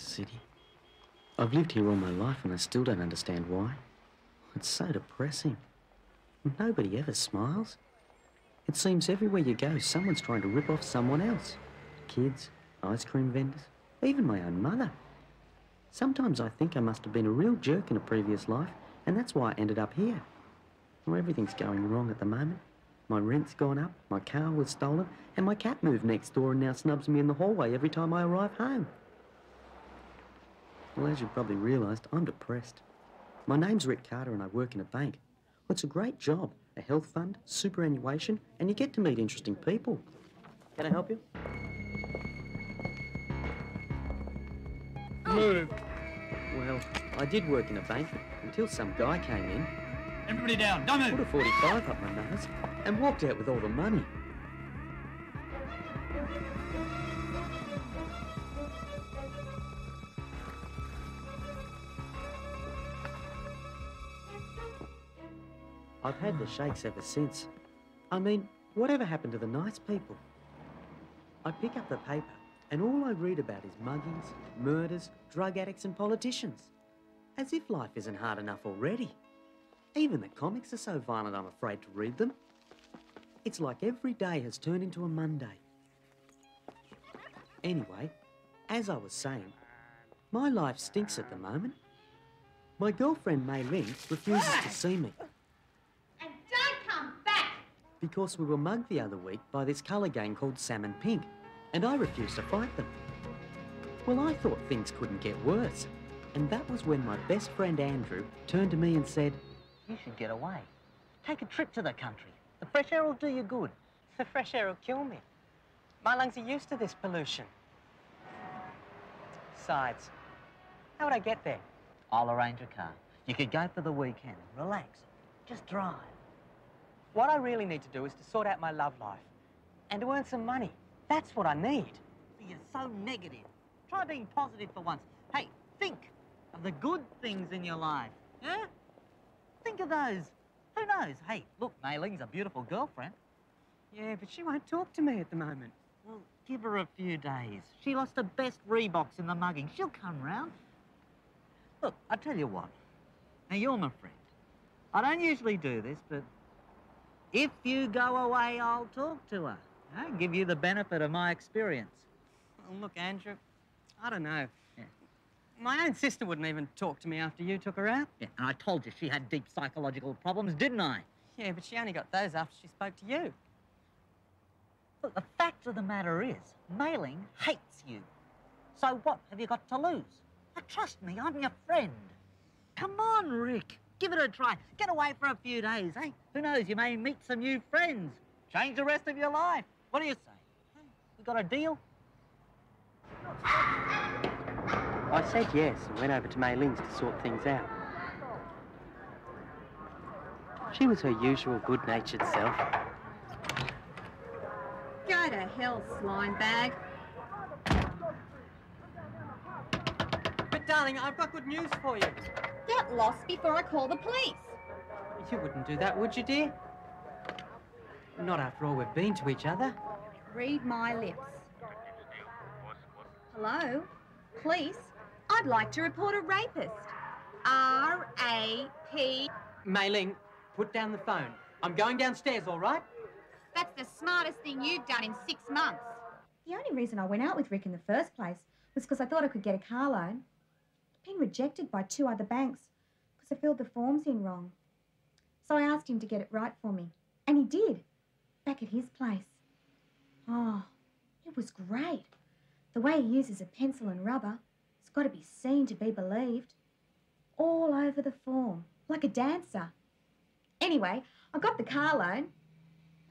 This city. I've lived here all my life and I still don't understand why. It's so depressing. Nobody ever smiles. It seems everywhere you go, someone's trying to rip off someone else. Kids, ice cream vendors, even my own mother. Sometimes I think I must have been a real jerk in a previous life, and that's why I ended up here. Well, everything's going wrong at the moment. My rent's gone up, my car was stolen, and my cat moved next door and now snubs me in the hallway every time I arrive home. Well, as you probably realised, I'm depressed. My name's Rick Carter and I work in a bank. Well, it's a great job. A health fund, superannuation, and you get to meet interesting people. Can I help you? Move. Well, I did work in a bank until some guy came in, Everybody down. Don't move. put a 45 up my nose, and walked out with all the money. I've had the shakes ever since. I mean, whatever happened to the nice people? I pick up the paper, and all I read about is muggings, murders, drug addicts, and politicians. As if life isn't hard enough already. Even the comics are so violent I'm afraid to read them. It's like every day has turned into a Monday. Anyway, as I was saying, my life stinks at the moment. My girlfriend Mei Ling refuses to see me And don't come back! Because we were mugged the other week by this colour gang called Salmon Pink, and I refused to fight them. Well, I thought things couldn't get worse, and that was when my best friend Andrew turned to me and said, You should get away. Take a trip to the country. The fresh air will do you good. The fresh air will kill me. My lungs are used to this pollution. Besides, how would I get there? I'll arrange a car. You could go for the weekend. Relax. Just drive. What I really need to do is to sort out my love life and to earn some money. That's what I need. You're so negative. Try being positive for once. Hey, think of the good things in your life. Yeah? Think of those. Who knows? Hey, look, Mei Ling's a beautiful girlfriend. Yeah, but she won't talk to me at the moment. Well, give her a few days. She lost her best Reeboks in the mugging. She'll come round. Look, I tell you what. Now, you're my friend. I don't usually do this, but if you go away, I'll talk to her. I'll give you the benefit of my experience. Well, look, Andrew, I don't know. Yeah. My own sister wouldn't even talk to me after you took her out. Yeah, and I told you she had deep psychological problems, didn't I? Yeah, but she only got those after she spoke to you. Look, the fact of the matter is, Mei Ling hates you. So what have you got to lose? Now, trust me, I'm your friend. Come on, Rick. Give it a try. Get away for a few days, eh? Who knows, you may meet some new friends. Change the rest of your life. What do you say? We got a deal? I said yes and went over to Mei Ling's to sort things out. She was her usual good natured self. Go to hell, slime bag. Darling, I've got good news for you. Get lost before I call the police. You wouldn't do that, would you, dear? Not after all we've been to each other. Read my lips. Hello? Police? I'd like to report a rapist. R A P. Mei Ling, put down the phone. I'm going downstairs, all right? That's the smartest thing you've done in six months. The only reason I went out with Rick in the first place was because I thought I could get a car loan. Been rejected by two other banks because I filled the forms in wrong. So I asked him to get it right for me. And he did, back at his place. Oh, it was great. The way he uses a pencil and rubber, it's got to be seen to be believed. All over the form, like a dancer. Anyway, I got the car loan.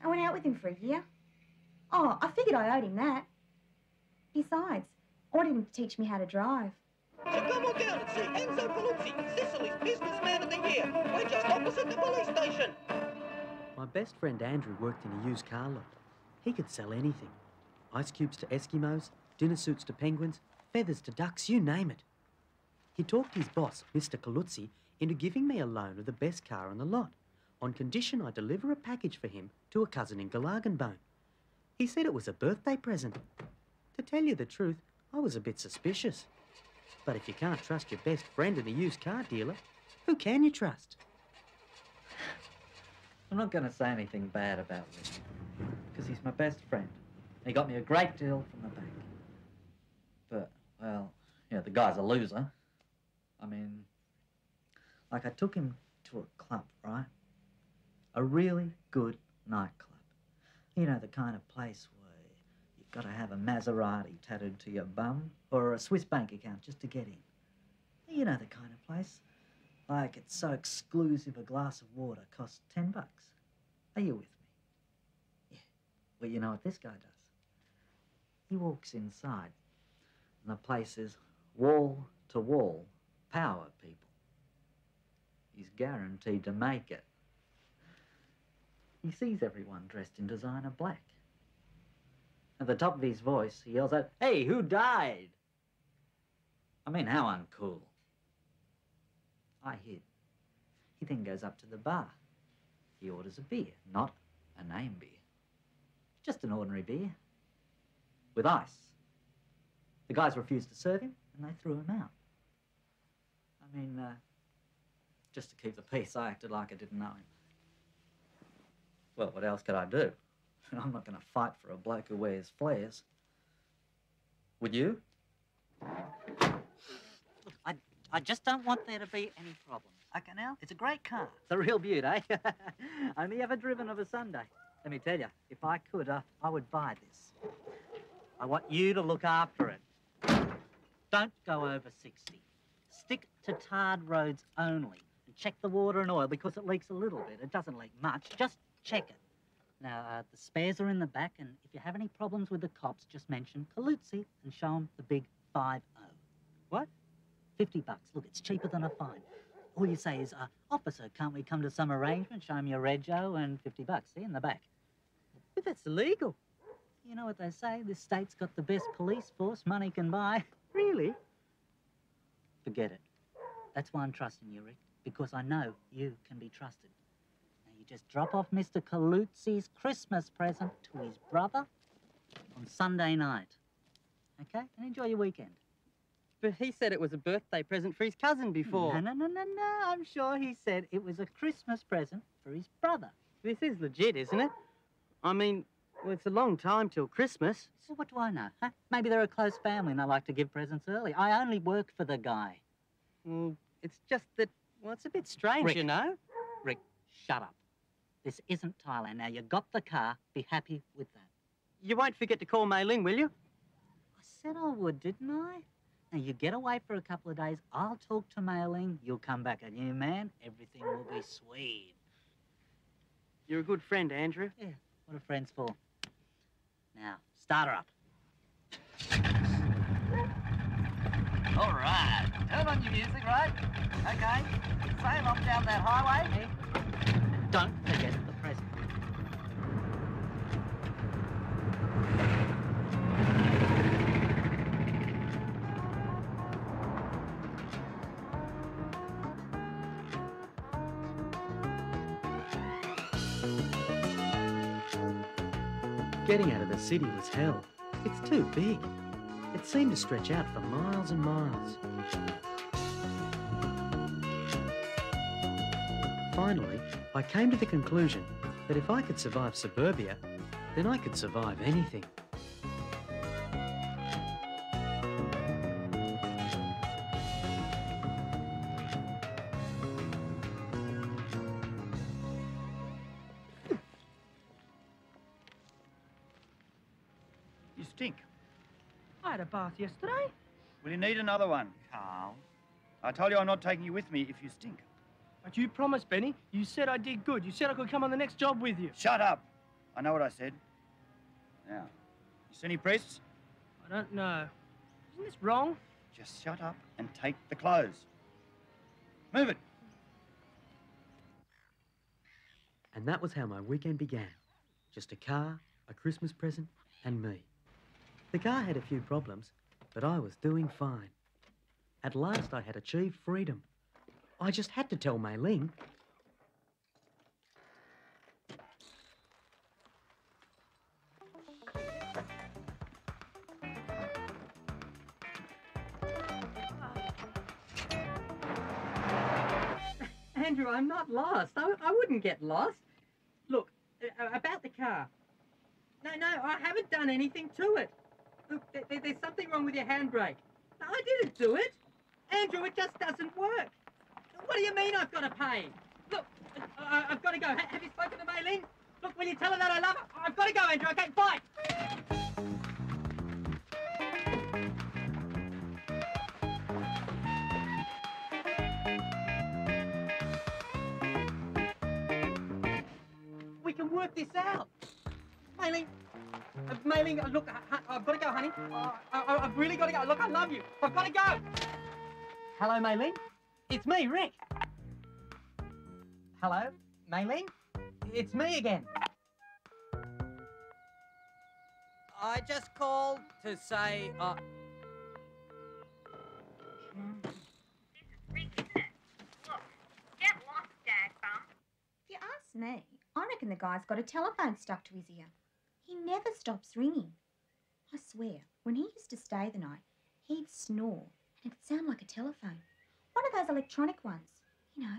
I went out with him for a year. Oh, I figured I owed him that. Besides, I wanted him to teach me how to drive. So come on down and see Enzo Paluzzi, Sicily's businessman of the year. We're just opposite the police station. My best friend Andrew worked in a used car lot. He could sell anything ice cubes to Eskimos, dinner suits to penguins, feathers to ducks, you name it. He talked his boss, Mr. Kalutzi, into giving me a loan of the best car on the lot, on condition I deliver a package for him to a cousin in Galaganbone. He said it was a birthday present. To tell you the truth, I was a bit suspicious. But if you can't trust your best friend in a used car dealer, who can you trust? I'm not going to say anything bad about Rick, because he's my best friend. He got me a great deal from the bank. But, well, yeah, the guy's a loser. I mean, like I took him to a club, right? A really good nightclub. You know, the kind of place got to have a Maserati tattooed to your bum or a Swiss bank account just to get in. You know the kind of place. Like it's so exclusive a glass of water costs 10 bucks. Are you with me? Yeah. Well, you know what this guy does? He walks inside, and the place is wall to wall power people. He's guaranteed to make it. He sees everyone dressed in designer black. At the top of his voice, he yells out, Hey, who died? I mean, how uncool. I hid. He then goes up to the bar. He orders a beer, not a name beer. Just an ordinary beer. With ice. The guys refused to serve him, and they threw him out. I mean, uh, just to keep the peace, I acted like I didn't know him. Well, what else could I do? I'm not going to fight for a bloke who wears flares. Would you? Look, I, I just don't want there to be any problems. Okay, now? It's a great car. It's a real beaut, eh? Only ever driven of a Sunday. Let me tell you, if I could, uh, I would buy this. I want you to look after it. Don't go over 60. Stick to tarred roads only. And check the water and oil because it leaks a little bit. It doesn't leak much. Just check it. Now, uh, the spares are in the back, and if you have any problems with the cops, just mention Kalutzi and show them the big 5 0. What? 50 bucks. Look, it's cheaper than a fine. All you say is, uh, officer, can't we come to some arrangement? Show him your rego and 50 bucks. See, in the back. But that's illegal. You know what they say? This state's got the best police force money can buy. Really? Forget it. That's why I'm trusting you, Rick, because I know you can be trusted. Just drop off Mr. Kalutzi's Christmas present to his brother on Sunday night. Okay? And enjoy your weekend. But he said it was a birthday present for his cousin before. No, no, no, no, no. I'm sure he said it was a Christmas present for his brother. This is legit, isn't it? I mean, well, it's a long time till Christmas. So what do I know? Huh? Maybe they're a close family and they like to give presents early. I only work for the guy. Well, it's just that, well, it's a bit strange, Rick. you know? Rick, shut up. This isn't Thailand. Now, you got the car. Be happy with that. You won't forget to call Mei Ling, will you? I said I would, didn't I? Now, you get away for a couple of days. I'll talk to Mei Ling. You'll come back a new man. Everything will be sweet. You're a good friend, Andrew. Yeah, what are friends for? Now, start her up. All right. Turn on your music, right? Okay. Same off down that highway. Don't forget the present. Getting out of the city was hell. It's too big. It seemed to stretch out for miles and miles. Finally, I came to the conclusion that if I could survive suburbia, then I could survive anything. You stink. I had a bath yesterday. Will you need another one, Carl? I told you I'm not taking you with me if you stink. But you promised, Benny. You said I did good. You said I could come on the next job with you. Shut up. I know what I said. Now, you see any priests? I don't know. Isn't this wrong? Just shut up and take the clothes. Move it. And that was how my weekend began. Just a car, a Christmas present, and me. The car had a few problems, but I was doing fine. At last, I had achieved freedom. I just had to tell Mei Ling. Andrew, I'm not lost. I, I wouldn't get lost. Look, uh, about the car. No, no, I haven't done anything to it. Look, there, there's something wrong with your handbrake. No, I didn't do it. Andrew, it just doesn't work. What do you mean I've got to pay? Look, I, I've got to go. Ha- have you spoken to Mei Ling? Look, will you tell her that I love her? I've got to go, Andrew. Okay, bye. We can work this out. Mei Ling, uh, Mei Ling, uh, look, I've got to go, honey. Uh, I, I've really got to go. Look, I love you. I've got to go. Hello, Mei Ling. It's me, Rick. Hello, Mei Ling. It's me again. I just called to say, uh, This is Ricky Look, get lost, Dad, bum. If you ask me, I reckon the guy's got a telephone stuck to his ear. He never stops ringing. I swear, when he used to stay the night, he'd snore and it'd sound like a telephone. One of those electronic ones, you know.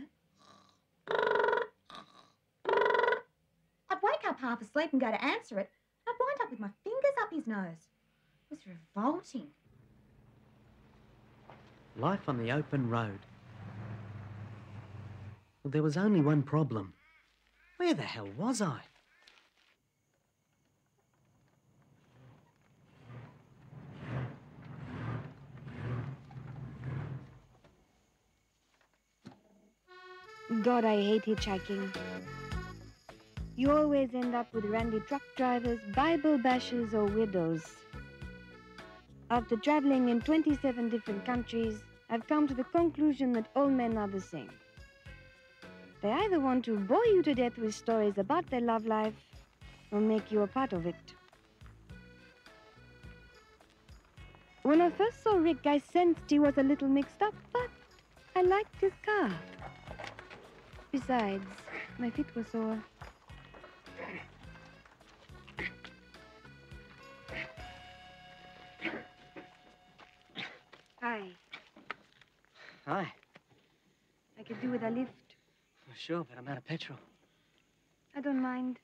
I'd wake up half asleep and go to answer it. I'd wind up with my fingers up his nose. It was revolting. Life on the open road. Well, there was only one problem. Where the hell was I? God, I hate hitchhiking. You always end up with randy truck drivers, Bible bashers, or widows. After traveling in 27 different countries, I've come to the conclusion that all men are the same. They either want to bore you to death with stories about their love life or make you a part of it. When I first saw Rick, I sensed he was a little mixed up, but I liked his car. Besides, my feet were sore. Hi. hi. I could do with a lift. Sure, but I'm out of petrol. I don't mind.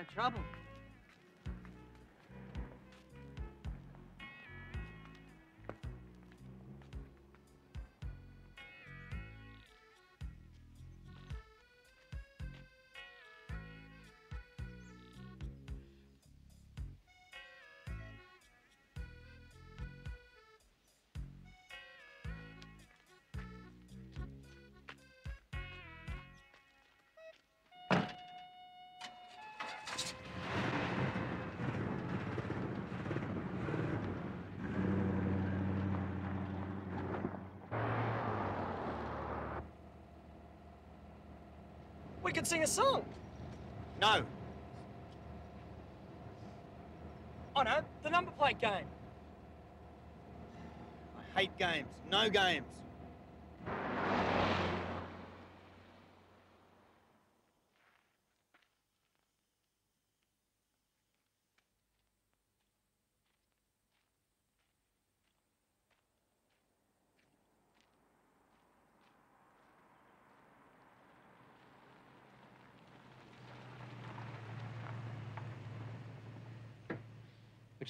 Oh, trouble. Sing a song. No. Oh no, the number plate game. I hate games. No games.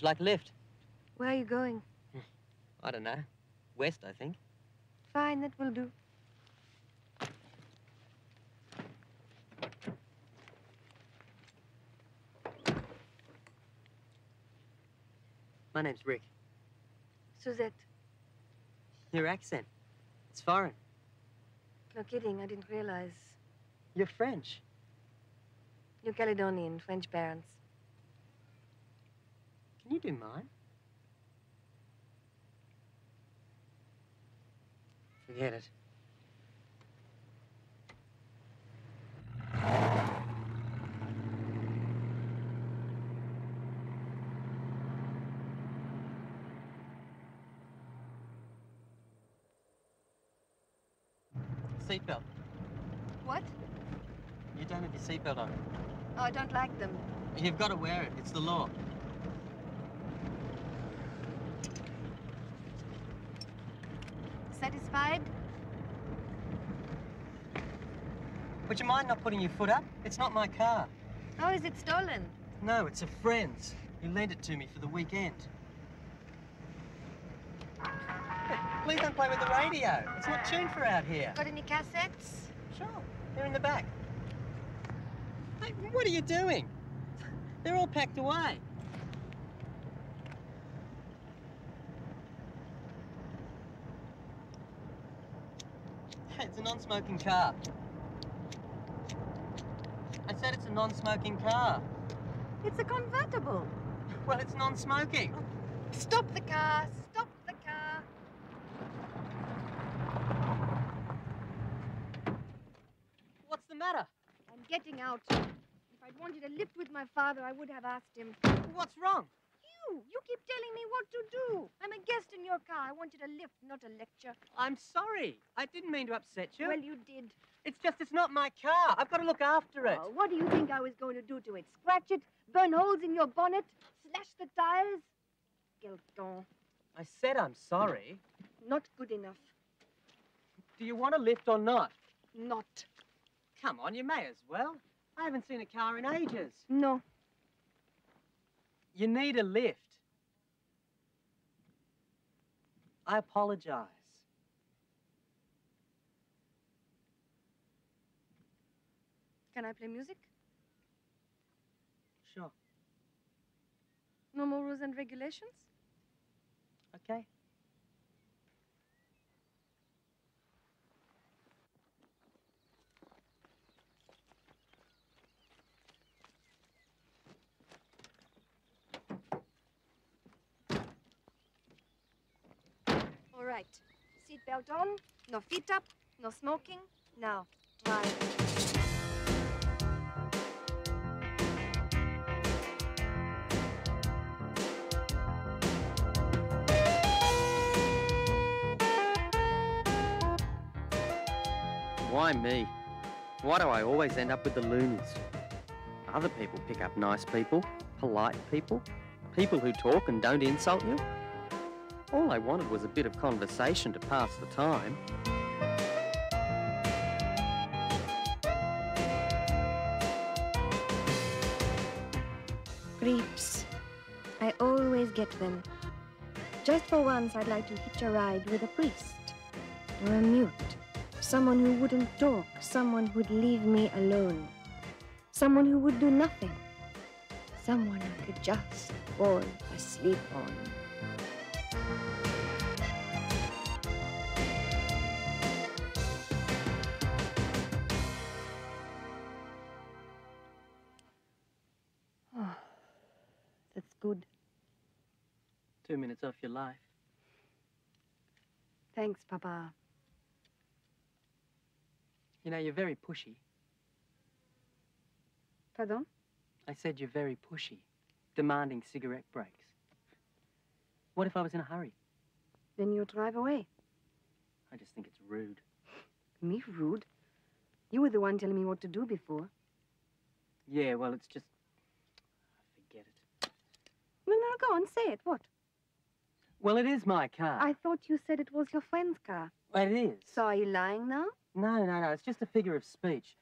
Would you like a lift? Where are you going? Hmm. I don't know. West, I think. Fine, that will do. My name's Rick. Suzette. Your accent. It's foreign. No kidding, I didn't realize. You're French. New Caledonian, French parents. Can you do mine? Forget it. Seatbelt. What? You don't have your seatbelt on. Oh, I don't like them. You've got to wear it. It's the law. Satisfied? Would you mind not putting your foot up? It's not my car. Oh, is it stolen? No, it's a friend's. You lent it to me for the weekend. But please don't play with the radio. It's not tuned for out here. Got any cassettes? Sure, they're in the back. Hey, what are you doing? They're all packed away. A non-smoking car. I said it's a non-smoking car. It's a convertible. Well, it's non-smoking. Stop the car. Stop the car. What's the matter? I'm getting out. If I'd wanted a lift with my father, I would have asked him. What's wrong? You! You keep telling me what to do. I'm a guest in your car. I wanted a lift, not a lecture. I'm sorry. I didn't mean to upset you. Well, you did. It's just it's not my car. I've got to look after it. Oh, what do you think I was going to do to it? Scratch it? Burn holes in your bonnet? Slash the tires? Guilton. I said I'm sorry. Not good enough. Do you want a lift or not? Not. Come on, you may as well. I haven't seen a car in ages. No. You need a lift. I apologize. Can I play music? Sure. No more rules and regulations? Okay. All right. Seatbelt on. No feet up. No smoking. Now, drive. Why me? Why do I always end up with the loonies? Other people pick up nice people, polite people, people who talk and don't insult you. All I wanted was a bit of conversation to pass the time. Creeps. I always get them. Just for once, I'd like to hitch a ride with a priest. Or a mute. Someone who wouldn't talk. Someone who'd leave me alone. Someone who would do nothing. Someone I could just fall asleep on. Minutes off your life. Thanks, Papa. You know, you're very pushy. Pardon? I said you're very pushy, demanding cigarette breaks. What if I was in a hurry? Then you'll drive away. I just think it's rude. Me rude? You were the one telling me what to do before. Yeah, well, it's just. I forget it. No, no, go on, say it. What? Well, it is my car. I thought you said it was your friend's car. Well, it is. So are you lying now? No, no, no. It's just a figure of speech.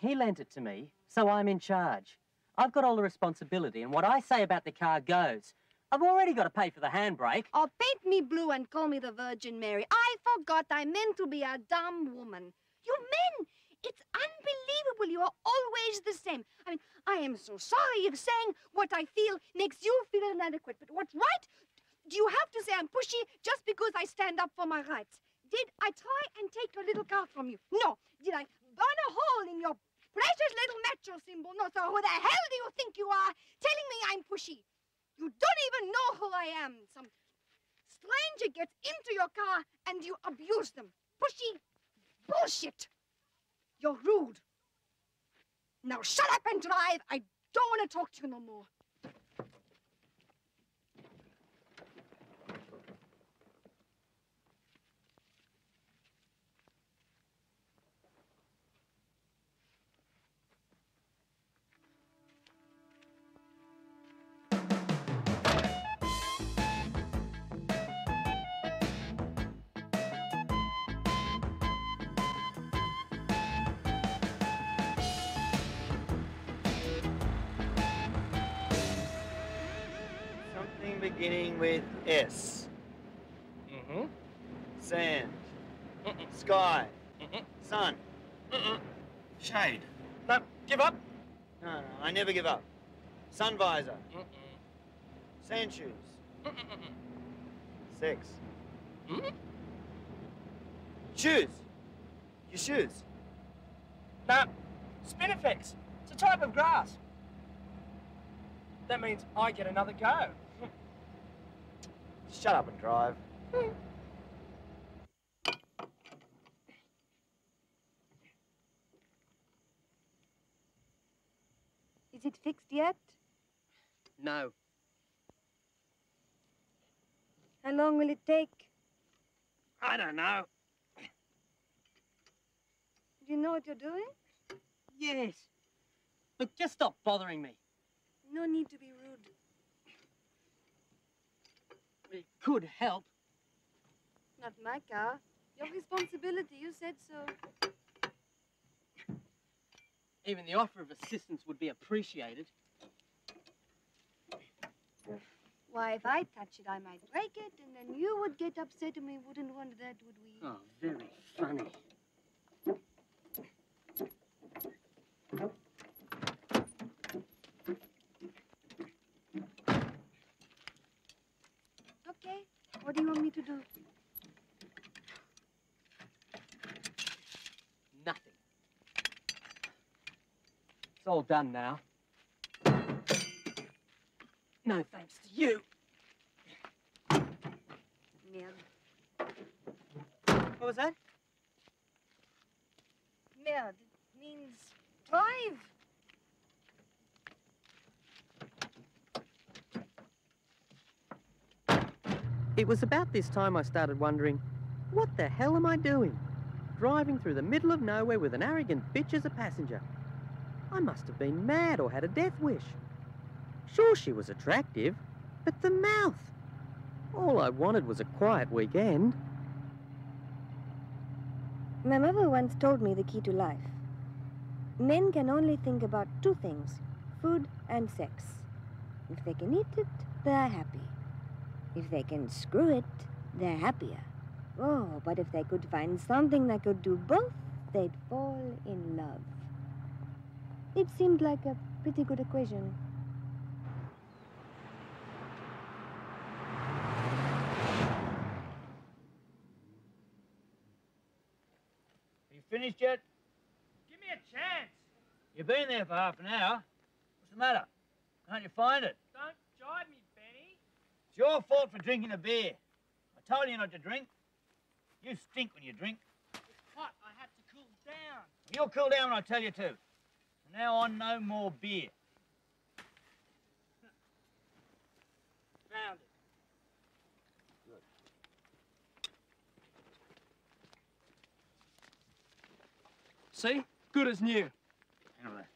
He lent it to me, so I'm in charge. I've got all the responsibility, and what I say about the car goes. I've already got to pay for the handbrake. Oh, paint me blue and call me the Virgin Mary. I forgot I meant to be a dumb woman. You men, it's unbelievable. You are always the same. I mean, I am so sorry if saying what I feel makes you feel inadequate. But what's right? Do you have to say I'm pushy just because I stand up for my rights? Did I try and take your little car from you? No. Did I burn a hole in your precious little metro symbol? No. So Who the hell do you think you are telling me I'm pushy? You don't even know who I am. Some stranger gets into your car and you abuse them. Pushy bullshit. You're rude. Now shut up and drive. I don't want to talk to you no more. Sky. Sun. Shade. No, give up. No, no, I never give up. Sun visor. Sand shoes. Sex. Shoes. Your shoes. No, spinifex. It's a type of grass. That means I get another go. Shut up and drive. Is it fixed yet? No. How long will it take? I don't know. Do you know what you're doing? Yes. Look, just stop bothering me. No need to be rude. It could help. Not my car. Your responsibility. You said so. Even the offer of assistance would be appreciated. Why, if I touch it, I might break it, and then you would get upset, and we wouldn't want that, would we? Oh, very funny. Okay. What do you want me to do? Nothing. It's all done now. No thanks to you. Merde. What was that? Merde means drive. It was about this time I started wondering, what the hell am I doing? Driving through the middle of nowhere with an arrogant bitch as a passenger. I must have been mad or had a death wish. Sure, she was attractive, but the mouth. All I wanted was a quiet weekend. My mother once told me the key to life. Men can only think about two things food and sex. If they can eat it, they're happy. If they can screw it, they're happier. Oh, but if they could find something that could do both, they'd fall in love. It seemed like a pretty good equation. Are you finished yet? Give me a chance. You've been there for half an hour. What's the matter? Can't you find it? Don't jibe me, Benny. It's your fault for drinking a beer. I told you not to drink. You stink when you drink. It's hot. I had to cool down. You'll cool down when I tell you to. From now on, no more beer. Found it. Good. See? Good as new. Hang on there.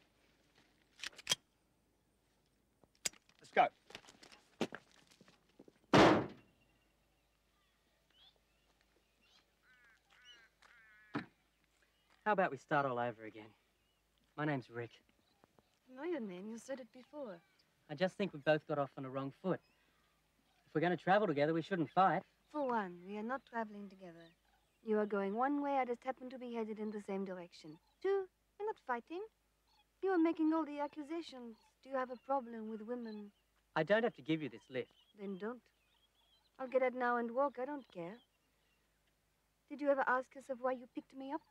Let's go. How about we start all over again? My name's Rick. I know your name. You said it before. I just think we both got off on the wrong foot. If we're going to travel together, we shouldn't fight. For one, we are not traveling together. You are going one way, I just happen to be headed in the same direction. Two, we're not fighting. You are making all the accusations. Do you have a problem with women? I don't have to give you this lift. Then don't. I'll get out now and walk. I don't care. Did you ever ask yourself why you picked me up?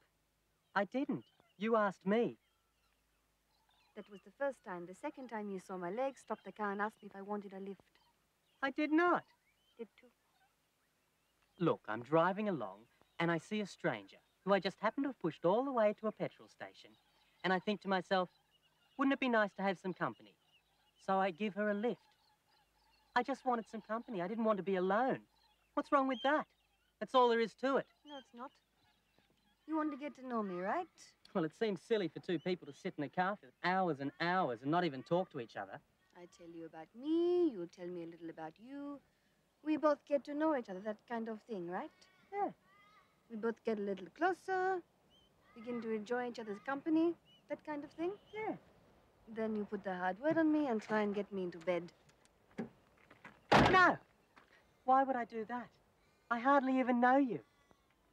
I didn't. You asked me. That was the first time. The second time you saw my legs, stopped the car and asked me if I wanted a lift. I did not. Did too. Look, I'm driving along and I see a stranger who I just happen to have pushed all the way to a petrol station. And I think to myself, wouldn't it be nice to have some company? So I give her a lift. I just wanted some company. I didn't want to be alone. What's wrong with that? That's all there is to it. No, it's not. You want to get to know me, right? Well, it seems silly for two people to sit in a car for hours and hours and not even talk to each other. I tell you about me, you tell me a little about you. We both get to know each other, that kind of thing, right? Yeah. We both get a little closer, begin to enjoy each other's company, that kind of thing. Yeah. Then you put the hard word on me and try and get me into bed. No. Why would I do that? I hardly even know you.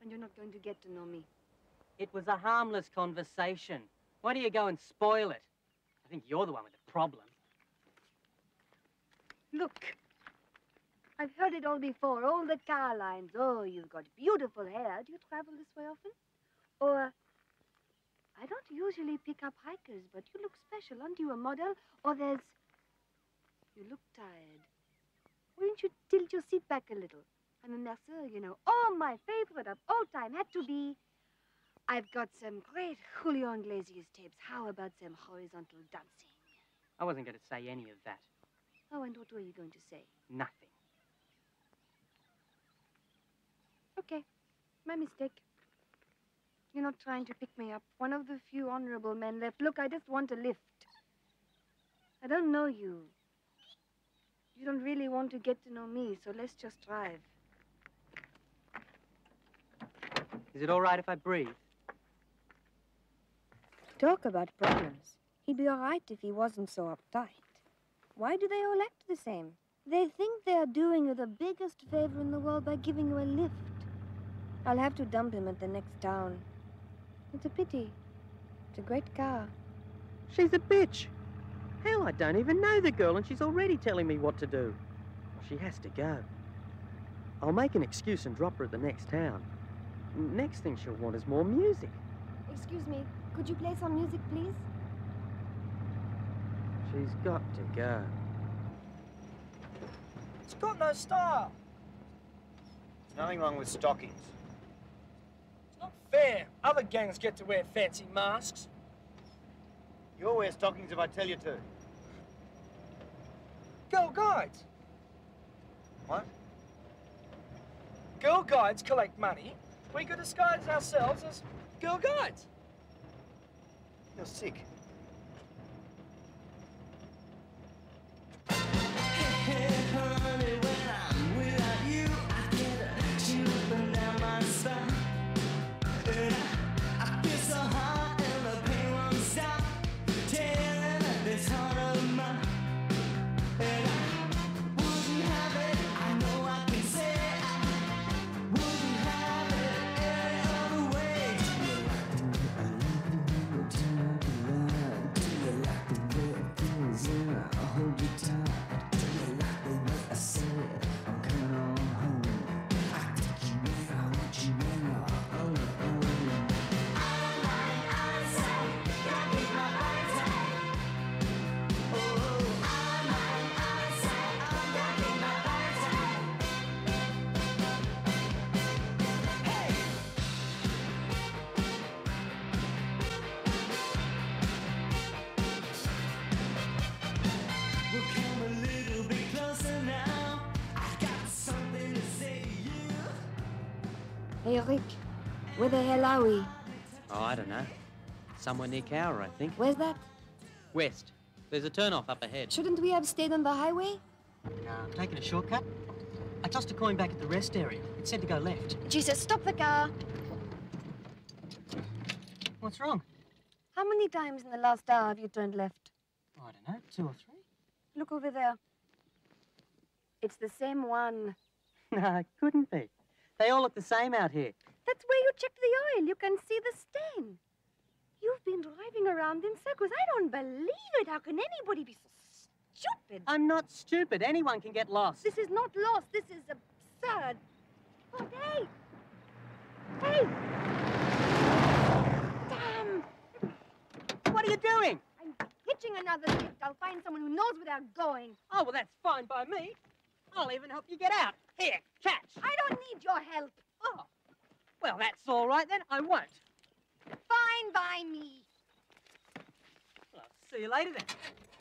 And you're not going to get to know me. It was a harmless conversation. Why do you go and spoil it? I think you're the one with the problem. Look. I've heard it all before, all the car lines. Oh, you've got beautiful hair. Do you travel this way often? Or, I don't usually pick up hikers, but you look special. Aren't you a model? Or there's, you look tired. Why don't you tilt your seat back a little? I'm a Mercer, you know. Oh, my favorite of all time had to be, I've got some great Julio Iglesias tapes. How about some horizontal dancing? I wasn't going to say any of that. Oh, and what were you going to say? Nothing. Okay, my mistake. You're not trying to pick me up. One of the few honorable men left. Look, I just want a lift. I don't know you. You don't really want to get to know me, so let's just drive. Is it all right if I breathe? Talk about problems. He'd be all right if he wasn't so uptight. Why do they all act the same? They think they're doing you the biggest favor in the world by giving you a lift. I'll have to dump him at the next town. It's a pity. It's a great car. She's a bitch. Hell, I don't even know the girl, and she's already telling me what to do. Well, she has to go. I'll make an excuse and drop her at the next town. Next thing she'll want is more music. Excuse me, could you play some music, please? She's got to go. It's got no style. There's nothing wrong with stockings. It's not fair. Other gangs get to wear fancy masks. You'll wear stockings if I tell you to. Girl guides. What? Girl guides collect money. We could disguise ourselves as girl guides. You're sick. Where the hell are we? Oh, I don't know. Somewhere near Cowra, I think. Where's that? West. There's a turnoff up ahead. Shouldn't we have stayed on the highway? No, I'm taking a shortcut. I tossed a coin back at the rest area. It said to go left. Jesus, stop the car. What's wrong? How many times in the last hour have you turned left? Oh, I don't know. Two or three? Look over there. It's the same one. No, it couldn't be. They all look the same out here. That's where you checked the oil. You can see the stain. You've been driving around in circles. I don't believe it. How can anybody be so stupid? I'm not stupid. Anyone can get lost. This is not lost. This is absurd. Oh, hey! Hey! Damn! What are you doing? I'm hitching another lift, I'll find someone who knows where they're going. Oh, well, that's fine by me. I'll even help you get out. Here, catch. I don't need your help. Oh, well, that's all right then. I won't. Fine by me. Well, I'll see you later then.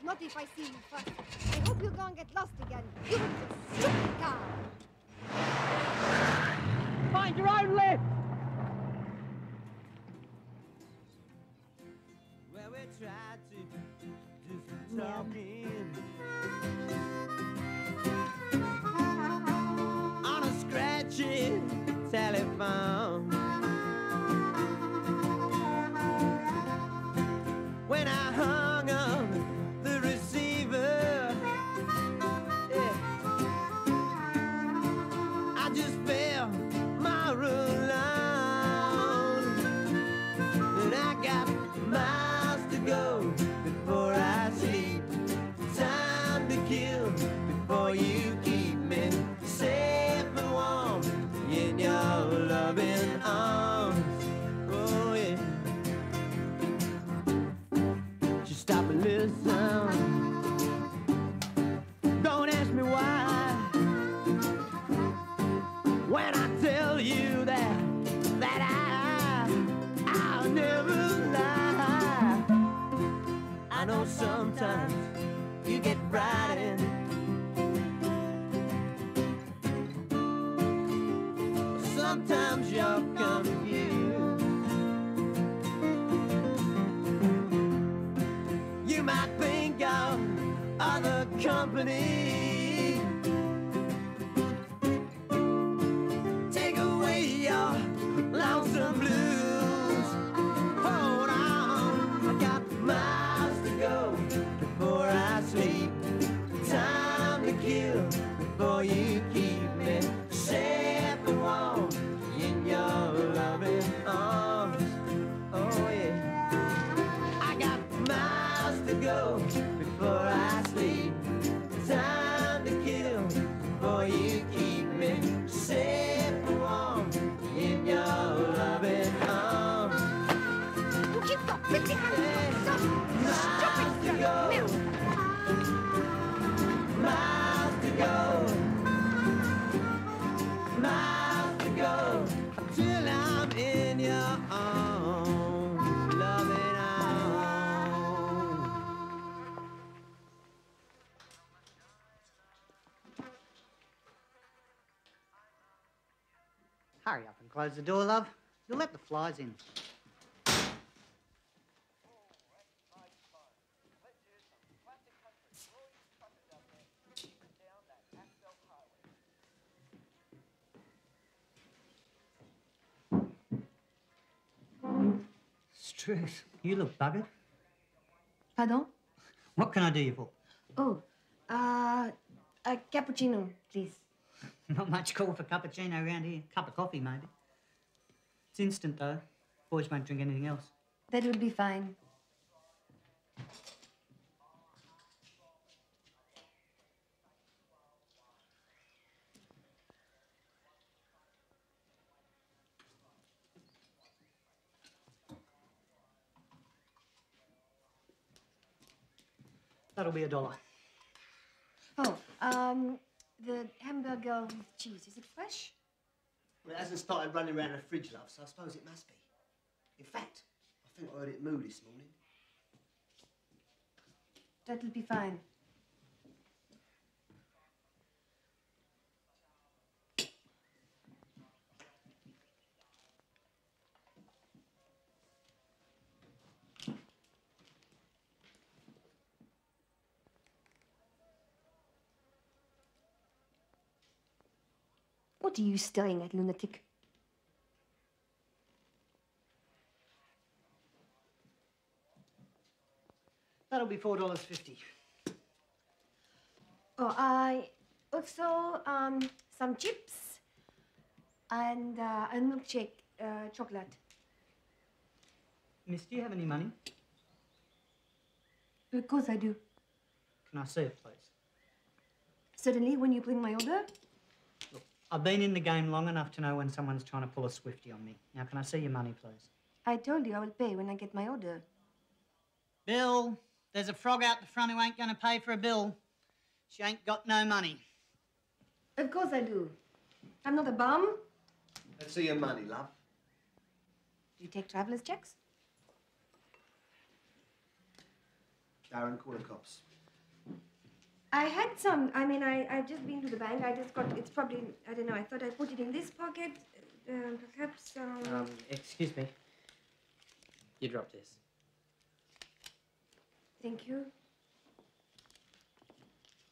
Not if I see you first. I hope you don't get lost again. You stupid car. Find your own lift. Well, we tried to do some frightened. Sometimes you're confused. You might think of other company. Hurry up and close the door, love. You'll let the flies in. Struth, you look buggered. Pardon? What can I do you for? Oh, uh, a cappuccino, please. Not much call for cappuccino around here. Cup of coffee, maybe. It's instant, though. Boys won't drink anything else. That would be fine. That'll be a dollar. Oh, um, the hamburger with cheese, is it fresh? Well, it hasn't started running around the fridge, love, so I suppose it must be. In fact, I think I heard it moo this morning. That'll be fine. What are you staring at, lunatic? That'll be four dollars fifty. Oh, I also um some chips and uh, a milkshake, uh, chocolate. Miss, do you have any money? Of course I do. Can I see it, please? Certainly, when you bring my order. I've been in the game long enough to know when someone's trying to pull a swifty on me. Now, can I see your money, please? I told you I will pay when I get my order. Bill, There's a frog out the front who ain't going to pay for a bill. She ain't got no money. Of course I do. I'm not a bum. Let's see your money, love. Do you take traveller's checks? Darren, call the cops. I had some. I mean, I, I've just been to the bank. I just got, it's probably, I don't know, I thought I put it in this pocket. Uh, perhaps, um... Um, excuse me. You dropped this. Thank you.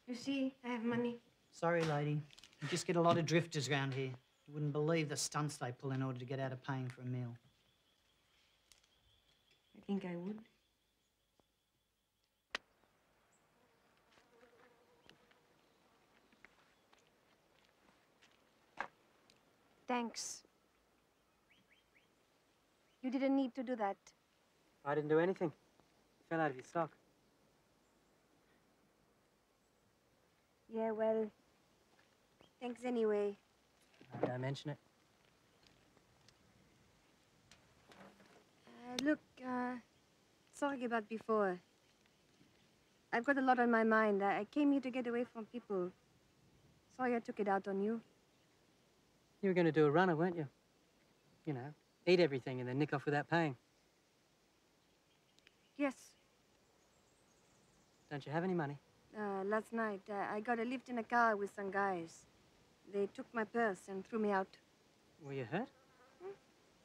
You see, I have money. Sorry, lady. You just get a lot of drifters around here. You wouldn't believe the stunts they pull in order to get out of paying for a meal. I think I would. Thanks. You didn't need to do that. I didn't do anything. Fell out of your sock. Yeah, well, thanks anyway. Don't mention it. Uh, look, uh, sorry about before. I've got a lot on my mind. I, I came here to get away from people. Sorry I took it out on you. You were going to do a runner, weren't you? You know, eat everything and then nick off without paying. Yes, Don't you have any money? uh, last night uh, I got a lift in a car with some guys. They took my purse and threw me out. Were you hurt?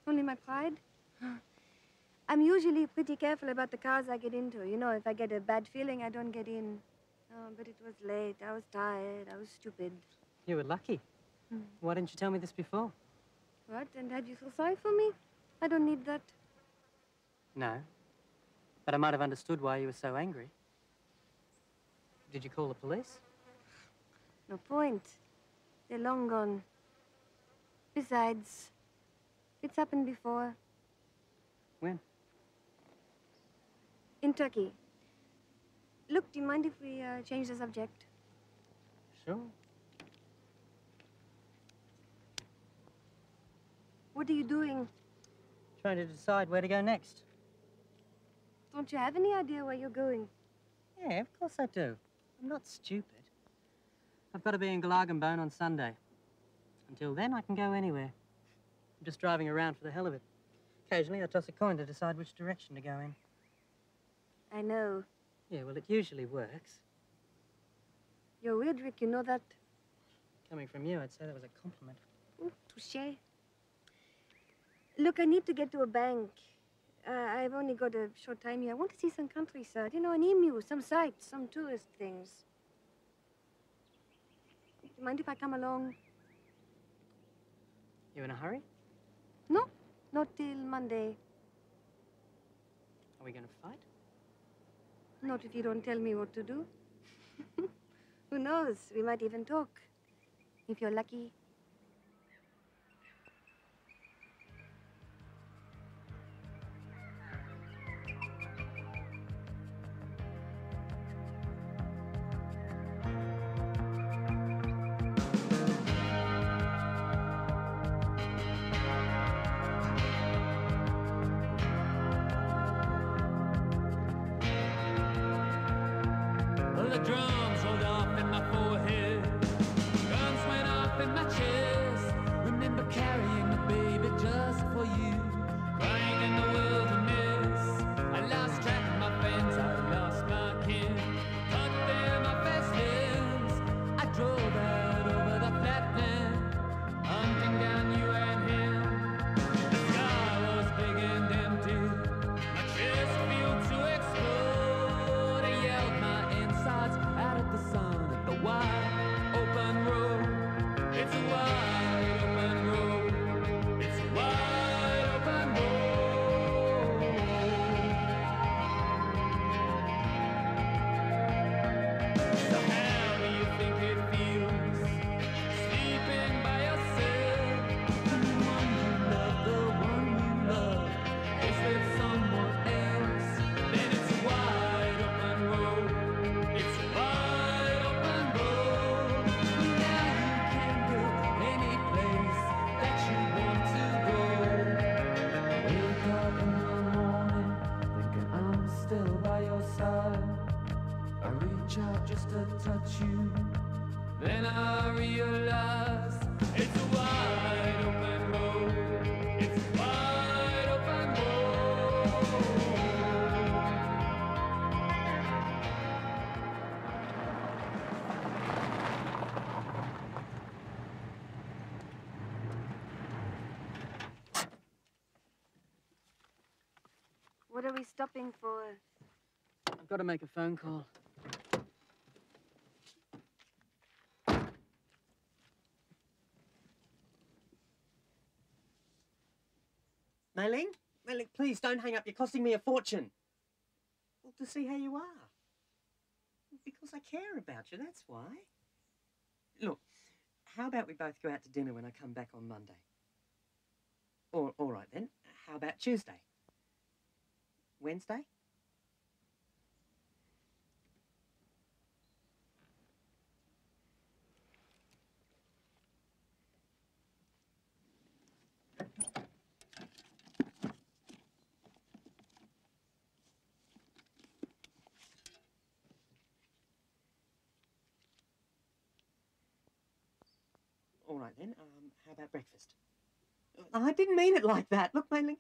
Only my pride. I'm usually pretty careful about the cars I get into. You know, if I get a bad feeling, I don't get in. Oh, but it was late. I was tired. I was stupid. You were lucky. Hmm. Why didn't you tell me this before? What? And had you feel sorry for me? I don't need that. No. But I might have understood why you were so angry. Did you call the police? No point. They're long gone. Besides, it's happened before. When? In Turkey. Look, do you mind if we uh, change the subject? Sure. What are you doing? Trying to decide where to go next. Don't you have any idea where you're going? Yeah, of course I do. I'm not stupid. I've got to be in Gulargambone on Sunday. Until then, I can go anywhere. I'm just driving around for the hell of it. Occasionally, I toss a coin to decide which direction to go in. I know. Yeah, well, it usually works. You're weird, Rick. You know that? Coming from you, I'd say that was a compliment. Ooh, touche. Look, I need to get to a bank. Uh, I've only got a short time here. I want to see some countryside. You know, an emu, some sights, some tourist things. Do you mind if I come along? You in a hurry? No, not till Monday. Are we going to fight? Not if you don't tell me what to do. Who knows? We might even talk. If you're lucky. Got to make a phone call. Mei Ling? Mei-ling, please don't hang up. You're costing me a fortune. Well, to see how you are. Because I care about you, that's why. Look, how about we both go out to dinner when I come back on Monday? All right then. How about Tuesday? Wednesday? All right then. Um, how about breakfast? I didn't mean it like that. Look, Mei Ling.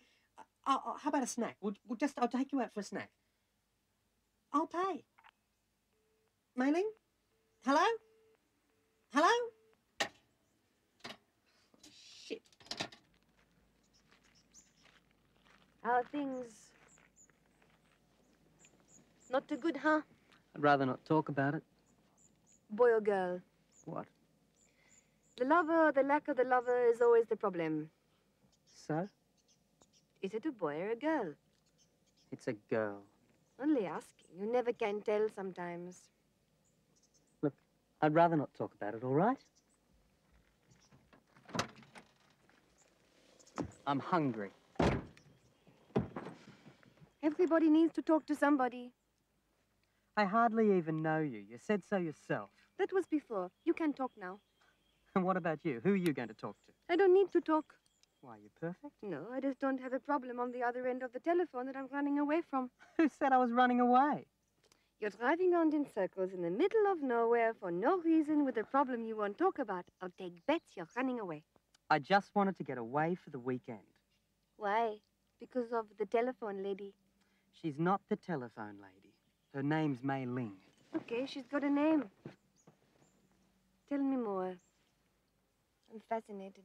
Uh, uh, how about a snack? We'll, we'll just. I'll take you out for a snack. I'll pay. Mei Ling? Hello? Hello? Shit. How are things? Not too good, huh? I'd rather not talk about it. Boy or girl? What? The lover or the lack of the lover is always the problem. So? Is it a boy or a girl? It's a girl. Only asking. You never can tell sometimes. Look, I'd rather not talk about it, all right? I'm hungry. Everybody needs to talk to somebody. I hardly even know you. You said so yourself. That was before. You can talk now. And what about you? Who are you going to talk to? I don't need to talk. Why, you're perfect? No, I just don't have a problem on the other end of the telephone that I'm running away from. Who said I was running away? You're driving around in circles in the middle of nowhere for no reason with a problem you won't talk about. I'll take bets you're running away. I just wanted to get away for the weekend. Why? Because of the telephone lady. She's not the telephone lady. Her name's Mei Ling. Okay, she's got a name. Tell me more. I'm fascinated.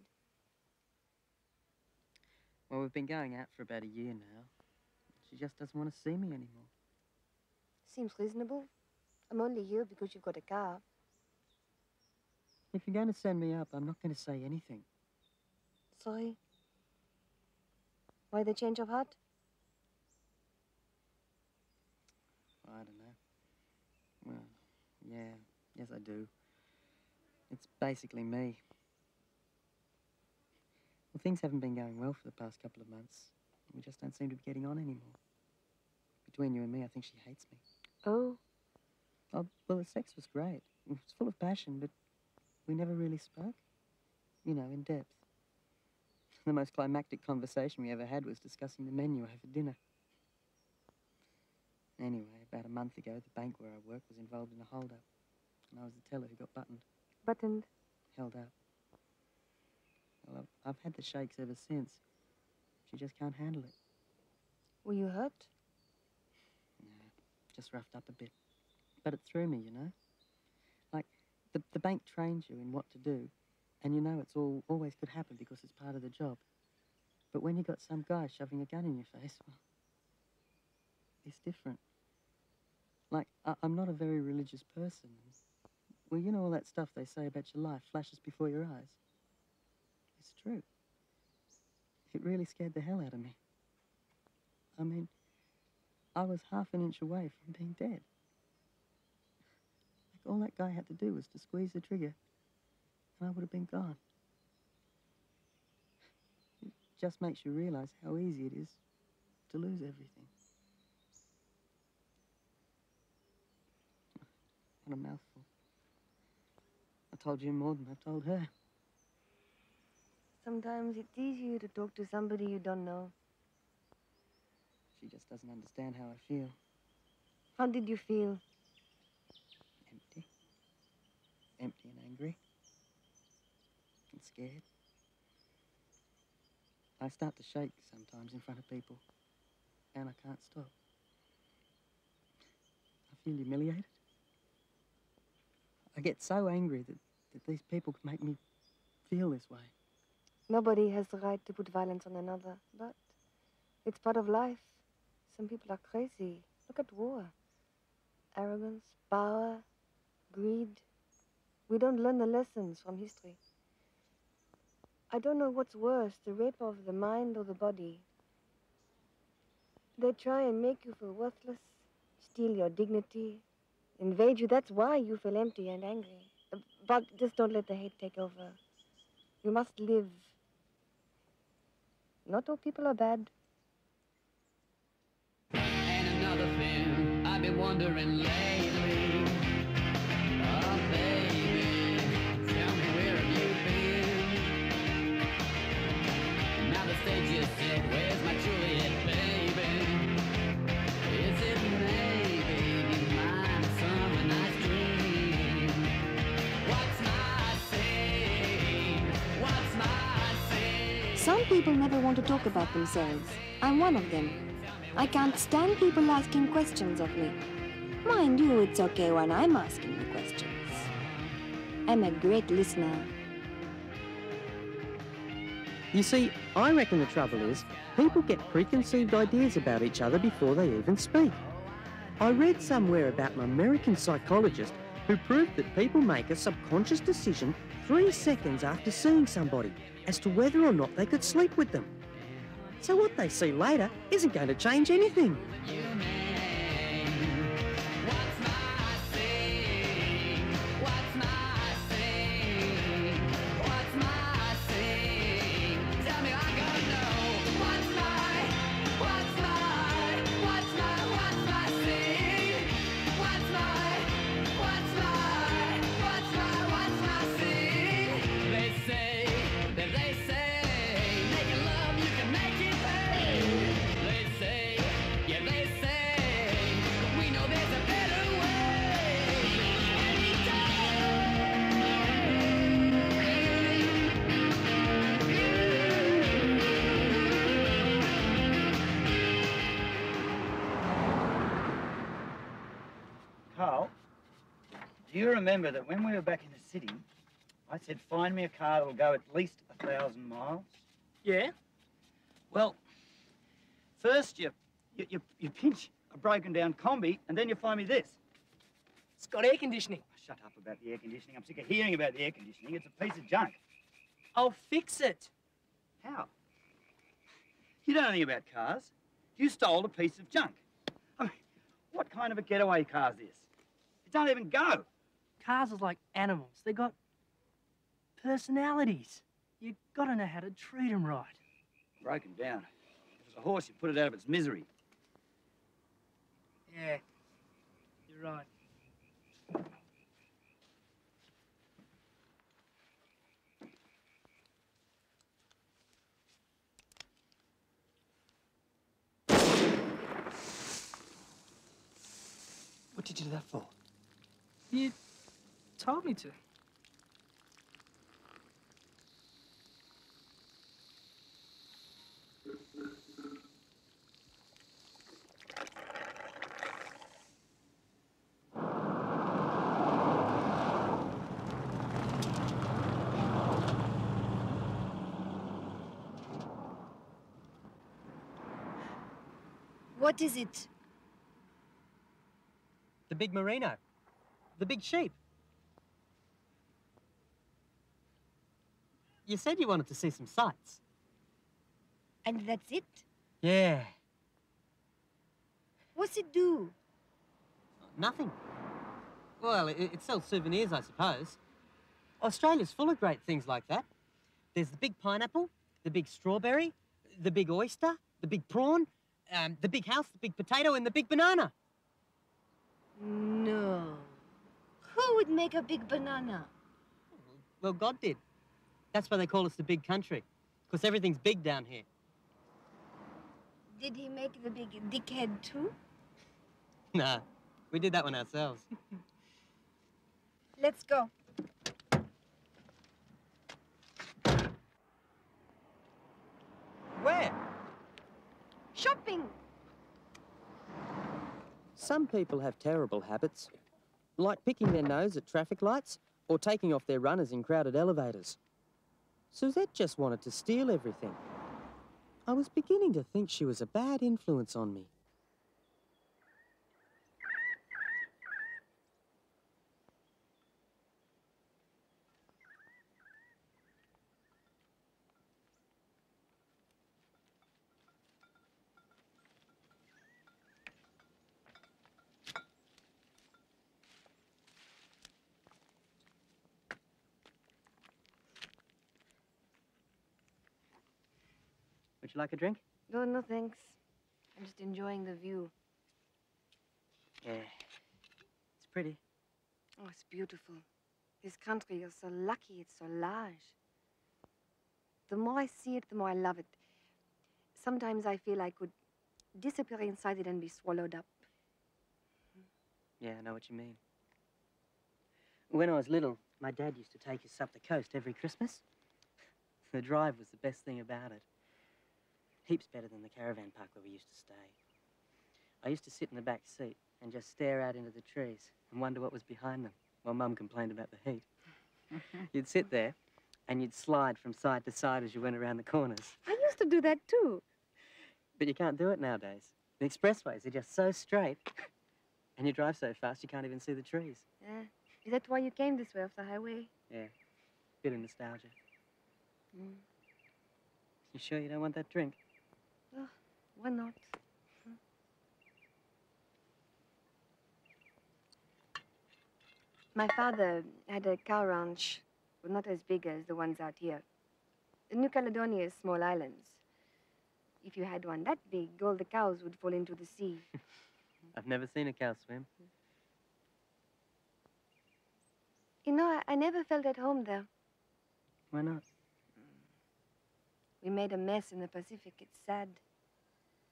Well, we've been going out for about a year now. She just doesn't want to see me anymore. Seems reasonable. I'm only here because you've got a car. If you're going to send me up, I'm not going to say anything. Sorry. Why the change of heart? I don't know. Well, yeah, yes, I do. It's basically me. Well, things haven't been going well for the past couple of months. We just don't seem to be getting on anymore. Between you and me, I think she hates me. Oh, Oh, well, the sex was great. It was full of passion, but we never really spoke. You know, in depth. The most climactic conversation we ever had was discussing the menu over dinner. Anyway, about a month ago, the bank where I work was involved in a hold-up. And I was the teller who got buttoned, buttoned. held up. Well, I've, I've had the shakes ever since. She just can't handle it. Were you hurt? Nah, just roughed up a bit. But it threw me, you know? Like, the, the bank trains you in what to do, and you know it's all always could happen because it's part of the job. But when you got some guy shoving a gun in your face, well, it's different. Like, I, I'm not a very religious person. Well, you know all that stuff they say about your life flashes before your eyes. It's true. It really scared the hell out of me. I mean, I was half an inch away from being dead. Like, all that guy had to do was to squeeze the trigger, and I would have been gone. It just makes you realize how easy it is to lose everything. What a mouthful. I told you more than I told her. Sometimes it's easier to talk to somebody you don't know. She just doesn't understand how I feel. How did you feel? Empty. Empty and angry. And scared. I start to shake sometimes in front of people, and I can't stop. I feel humiliated. I get so angry that, that these people can make me feel this way. Nobody has the right to put violence on another, but it's part of life. Some people are crazy. Look at war. Arrogance, power, greed. We don't learn the lessons from history. I don't know what's worse, the rape of the mind or the body. They try and make you feel worthless, steal your dignity, invade you. That's why you feel empty and angry. But just don't let the hate take over. You must live. Not all people are bad. And another thing I've been wondering lately. Oh, baby, tell me where have you been? Now the stage is set, people never want to talk about themselves. I'm one of them. I can't stand people asking questions of me. Mind you, it's okay when I'm asking the questions. I'm a great listener. You see, I reckon the trouble is people get preconceived ideas about each other before they even speak. I read somewhere about an American psychologist who proved that people make a subconscious decision three seconds after seeing somebody as to whether or not they could sleep with them. So what they see later isn't going to change anything. You remember that when we were back in the city, I said, find me a car that'll go at least a thousand miles? Yeah? Well, first you, you, you, you pinch a broken down Kombi, and then you find me this. It's got air conditioning. Oh, shut up about the air conditioning. I'm sick of hearing about the air conditioning. It's a piece of junk. I'll fix it. How? You don't know anything about cars. You stole a piece of junk. I mean, what kind of a getaway car is this? It don't even go. Cars are like animals. They got personalities. You gotta know how to treat them right. Broken down. If it was a horse, you'd put it out of its misery. Yeah, you're right. What did you do that for? You told me to. What is it? The big merino. The big sheep. You said you wanted to see some sights. And that's it? Yeah. What's it do? Nothing. Well, it, it sells souvenirs, I suppose. Australia's full of great things like that. There's the big pineapple, the big strawberry, the big oyster, the big prawn, um, the big house, the big potato, and the big banana. No. Who would make a big banana? Well, God did. That's why they call us the big country, because everything's big down here. Did he make the big dickhead too? Nah, We did that one ourselves. Let's go. Where? Shopping. Some people have terrible habits, like picking their nose at traffic lights or taking off their runners in crowded elevators. Suzette just wanted to steal everything. I was beginning to think she was a bad influence on me. You like a drink? No, no, thanks. I'm just enjoying the view. Yeah. It's pretty. Oh, it's beautiful. This country, you're so lucky. It's so large. The more I see it, the more I love it. Sometimes I feel I could disappear inside it and be swallowed up. Yeah, I know what you mean. When I was little, my dad used to take us up the coast every Christmas. The drive was the best thing about it. Heaps better than the caravan park where we used to stay. I used to sit in the back seat and just stare out into the trees and wonder what was behind them while Mum complained about the heat. you'd sit there and you'd slide from side to side as you went around the corners. I used to do that too. But you can't do it nowadays. The expressways are just so straight. And you drive so fast you can't even see the trees. Yeah. Is that why you came this way off the highway? Yeah. Bit of nostalgia. Mm. You sure you don't want that drink? Why not? My father had a cow ranch, but not as big as the ones out here. New Caledonia is small islands. If you had one that big, all the cows would fall into the sea. I've never seen a cow swim. You know, I, I never felt at home there. Why not? We made a mess in the Pacific. It's sad.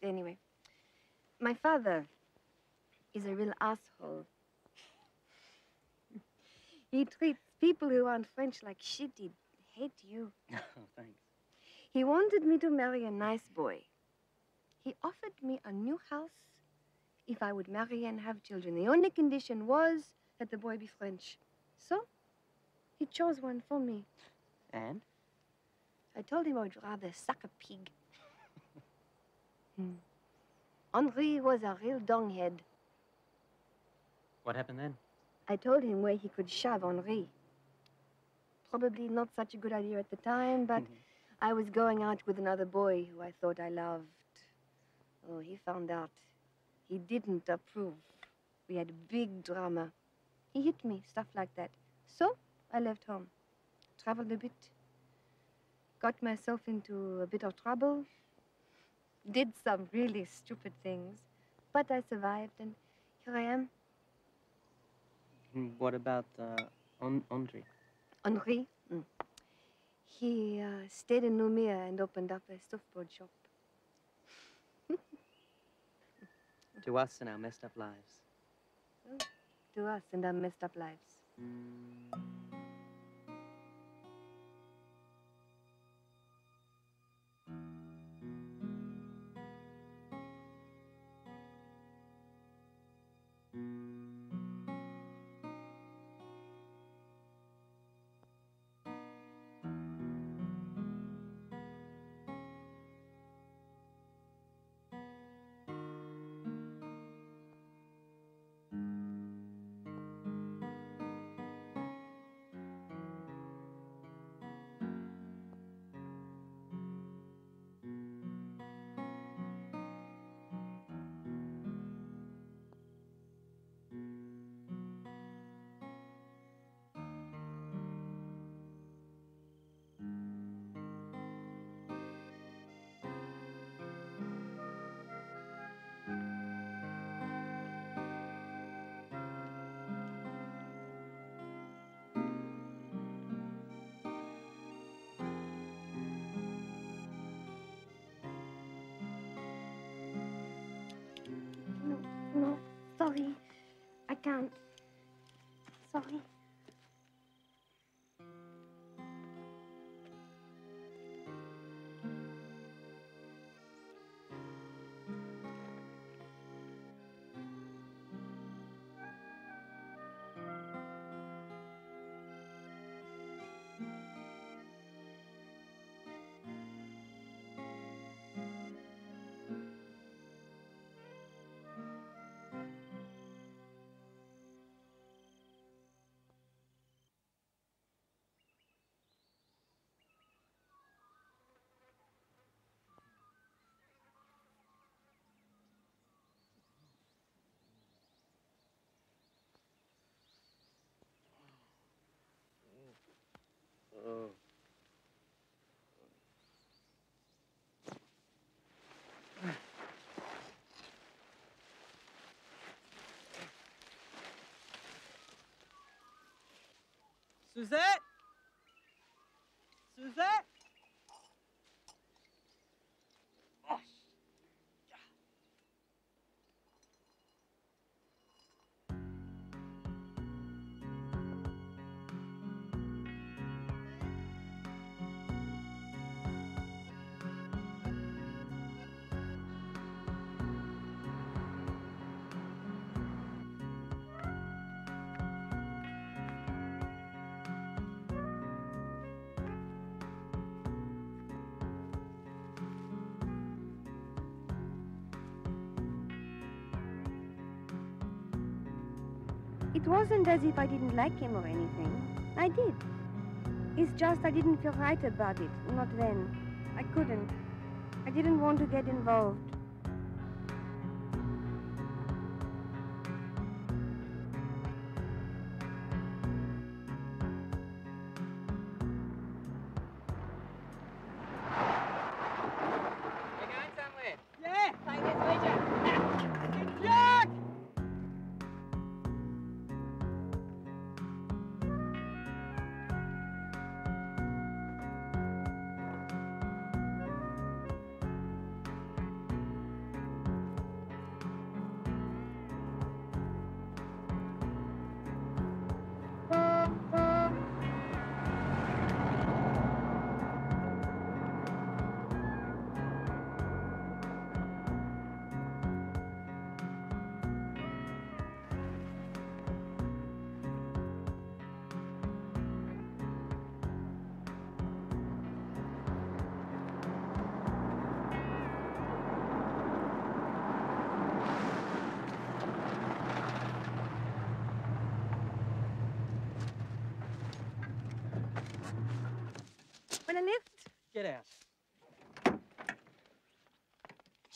Anyway, my father is a real asshole. he treats people who aren't French like shit. He'd hate you. Oh, thanks. He wanted me to marry a nice boy. He offered me a new house if I would marry and have children. The only condition was that the boy be French. So, he chose one for me. And? I told him I would rather suck a pig. Hmm. Henri was a real donghead. What happened then? I told him where he could shove Henri. Probably not such a good idea at the time, but I was going out with another boy who I thought I loved. Oh, he found out. He didn't approve. We had big drama. He hit me, stuff like that. So I left home, traveled a bit, got myself into a bit of trouble, did some really stupid things, but I survived, and here I am. Hmm, What about uh, Andre? Henri, mm. he uh, stayed in Noumea and opened up a surfboard shop. To us and our messed up lives. To us and our messed up lives. can't. Sorry. Suzette? Suzette? It wasn't as if I didn't like him or anything. I did. It's just I didn't feel right about it. Not then. I couldn't. I didn't want to get involved.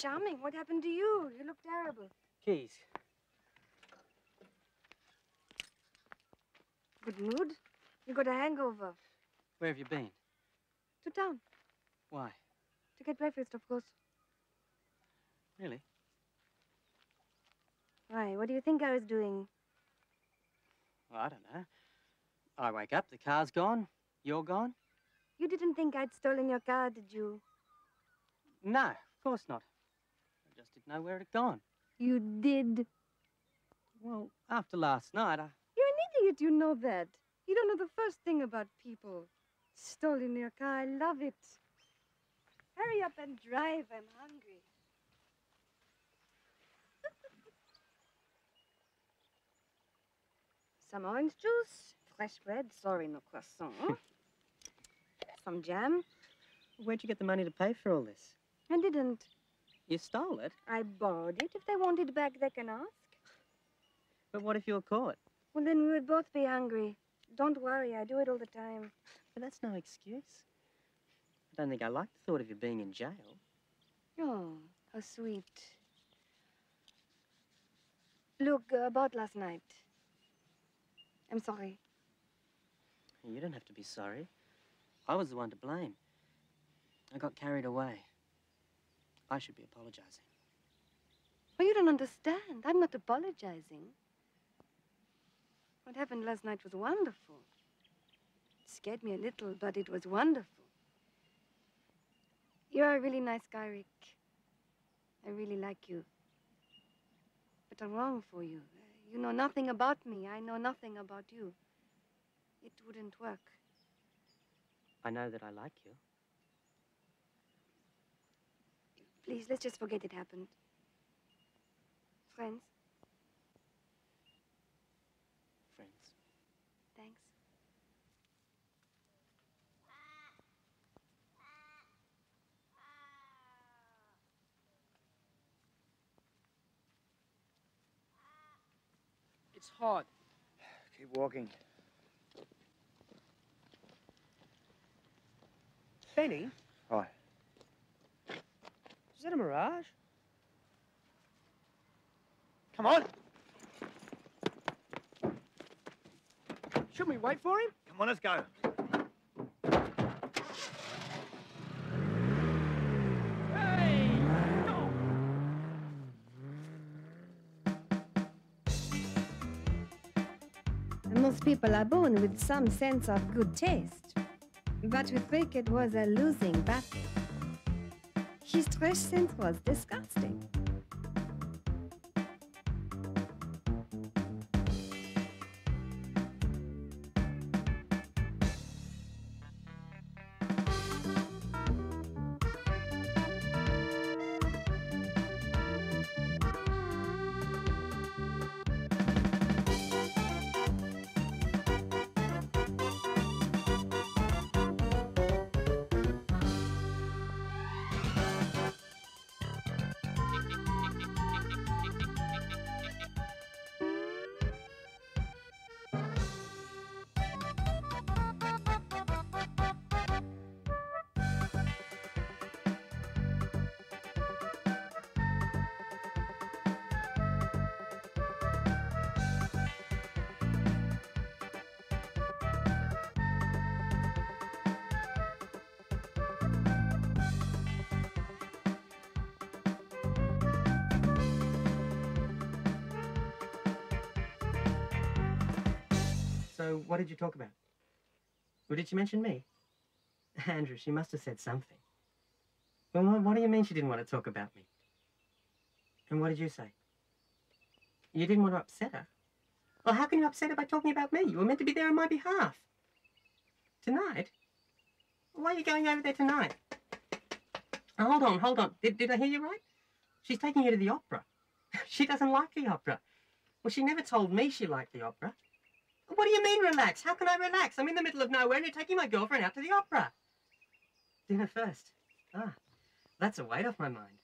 Charming. What happened to you? You look terrible. Keys. Good mood? You got a hangover. Where have you been? To town. Why? To get breakfast, of course. Really? Why? What do you think I was doing? Well, I don't know. I wake up, the car's gone, you're gone. You didn't think I'd stolen your car, did you? No, of course not. Know where it had gone. You did. Well, after last night, I... You're an idiot, you know that. You don't know the first thing about people. Stolen your car, I love it. Hurry up and drive, I'm hungry. Some orange juice, fresh bread, sorry, no croissant. Some jam. Where'd you get the money to pay for all this? I didn't. You stole it? I borrowed it. If they want it back, they can ask. But what if you were caught? Well, then we would both be hungry. Don't worry, I do it all the time. But that's no excuse. I don't think I like the thought of you being in jail. Oh, how sweet. Look, uh, about last night. I'm sorry. You don't have to be sorry. I was the one to blame. I got carried away. I should be apologizing. Well, you don't understand. I'm not apologizing. What happened last night was wonderful. It scared me a little, but it was wonderful. You're a really nice guy, Rick. I really like you. But I'm wrong for you. You know nothing about me. I know nothing about you. It wouldn't work. I know that I like you. Please, let's just forget it happened. Friends? Friends. Thanks. It's hot. Keep walking. Benny, Hi. Is that a mirage? Come on. Shouldn't we wait for him? Come on, let's go. Most people are born with some sense of good taste. But with Rick, it was a losing battle. His trash sense was disgusting. So, what did you talk about? Or did she mention me? Andrew, she must have said something. Well, what, what do you mean she didn't want to talk about me? And what did you say? You didn't want to upset her? Well, how can you upset her by talking about me? You were meant to be there on my behalf. Tonight? Why are you going over there tonight? Oh, hold on, hold on. Did, did I hear you right? She's taking you to the opera. she doesn't like the opera. Well, she never told me she liked the opera. What do you mean, relax? How can I relax? I'm in the middle of nowhere and you're taking my girlfriend out to the opera. Dinner first. Ah, that's a weight off my mind.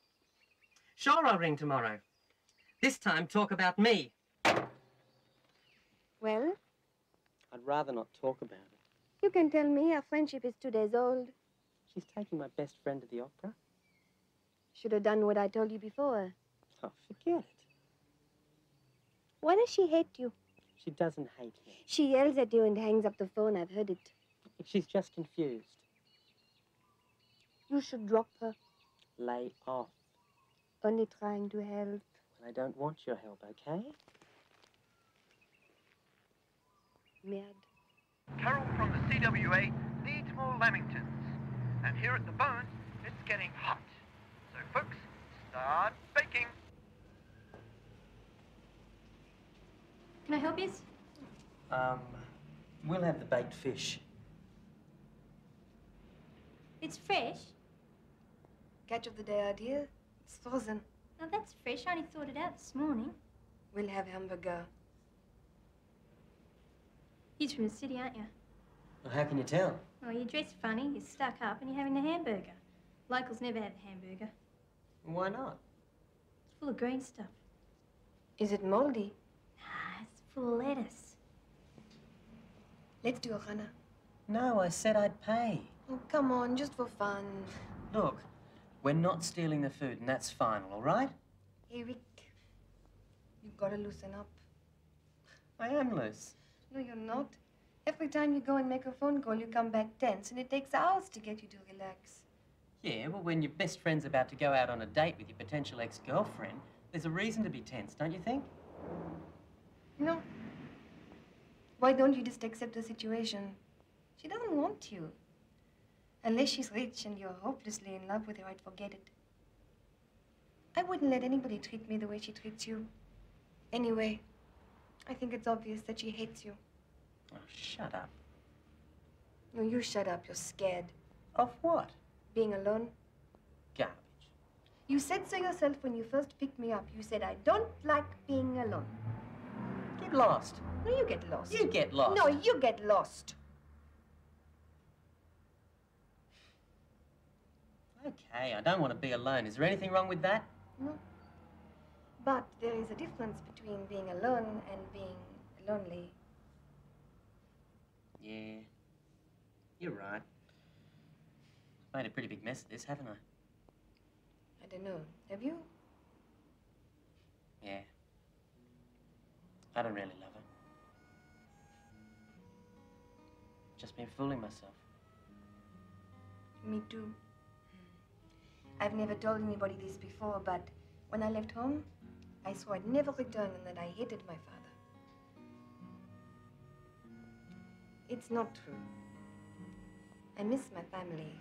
Sure, I'll ring tomorrow. This time, talk about me. Well, I'd rather not talk about it. you can tell me our friendship is two days old. She's taking my best friend to the opera. Should have done what I told you before. Oh, forget it. Why does she hate you? She doesn't hate me. She yells at you and hangs up the phone. I've heard it. She's just confused. You should drop her. Lay off. Only trying to help. I don't want your help, okay? Merde. Carol from the CWA needs more Lamingtons. And here at the Bone, it's getting hot. So, folks, start baking. Can I help you? Um, we'll have the baked fish. It's fresh. Catch of the day idea. It's frozen. Now that's fresh. I only thought it out this morning. We'll have hamburger. You're from the city, aren't you? Well, how can you tell? Oh, you dress funny, you're stuck up, and you're having the hamburger. Locals never have a hamburger. Why not? It's full of green stuff. Is it moldy? It's full of lettuce. Let's do a runner. No, I said I'd pay. Oh, come on, just for fun. Look, we're not stealing the food, and that's final, all right? Eric, You've got to loosen up. I am loose. No, you're not. Every time you go and make a phone call, you come back tense, and it takes hours to get you to relax. Yeah, well, when your best friend's about to go out on a date with your potential ex-girlfriend, there's a reason to be tense, don't you think? No. Why don't you just accept the situation? She doesn't want you. Unless she's rich and you're hopelessly in love with her, I'd forget it. I wouldn't let anybody treat me the way she treats you. Anyway, I think it's obvious that she hates you. Oh, shut up. No, you shut up. You're scared. Of what? Being alone. Garbage. You said so yourself when you first picked me up. You said, I don't like being alone. Get lost. No, you get lost. You get lost. No, you get lost. Okay, I don't want to be alone. Is there anything wrong with that? No. But there is a difference between being alone and being lonely. Yeah. You're right. I've made a pretty big mess of this, haven't I? I don't know. Have you? Yeah. I don't really love her. Just been fooling myself. Me too. I've never told anybody this before, but when I left home, I swore I'd never return and that I hated my father. It's not true. I miss my family.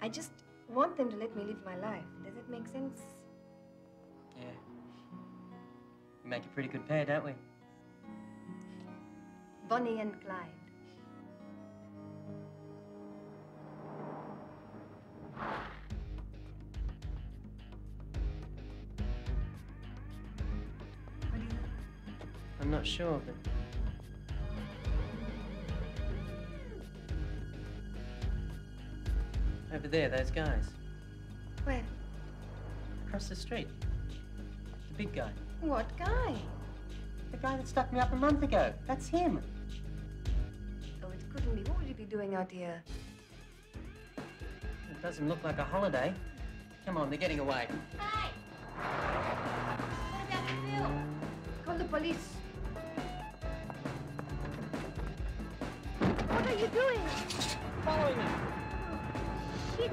I just want them to let me live my life. Does it make sense? Yeah. We make a pretty good pair, don't we? Bonnie and Clyde. I'm not sure, but. Over there, those guys. Where? Across the street. The big guy. What guy? The guy that stuck me up a month ago. That's him. Oh, it couldn't be. What would he be doing out here? It doesn't look like a holiday. Come on, they're getting away. Hey! What about the bill? Call the police. What are you doing? Following them. Oh, shit!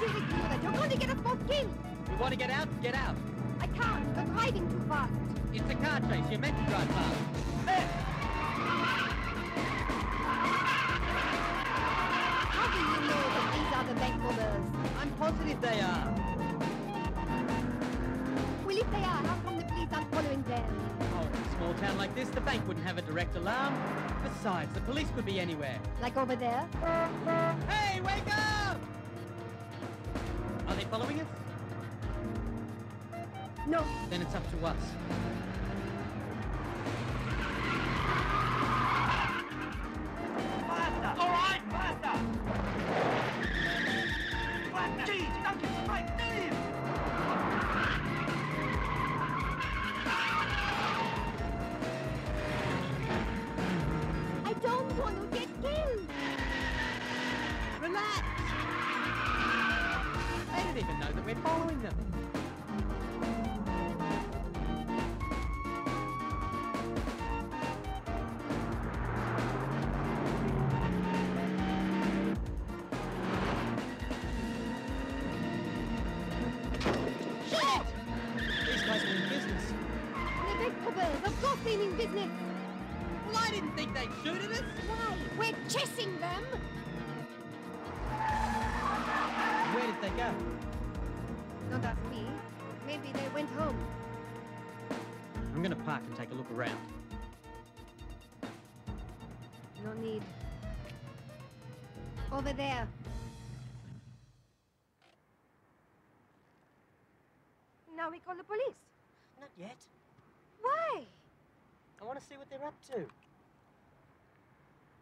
You're crazy, Rick You're going to get us both killed. You want to get out? Get out. I can't. You're driving too fast. It's a car chase. You're meant to drive fast. How do you know that these are the bank robbers? I'm positive they are. Well, if they are, how come the police aren't following them? Oh, in a small town like this, the bank wouldn't have a direct alarm. Besides, the police could be anywhere. Like over there? Hey, wake up! Are they following us? No. Then it's up to us. There. Now we call the police. Not yet. Why? I want to see what they're up to.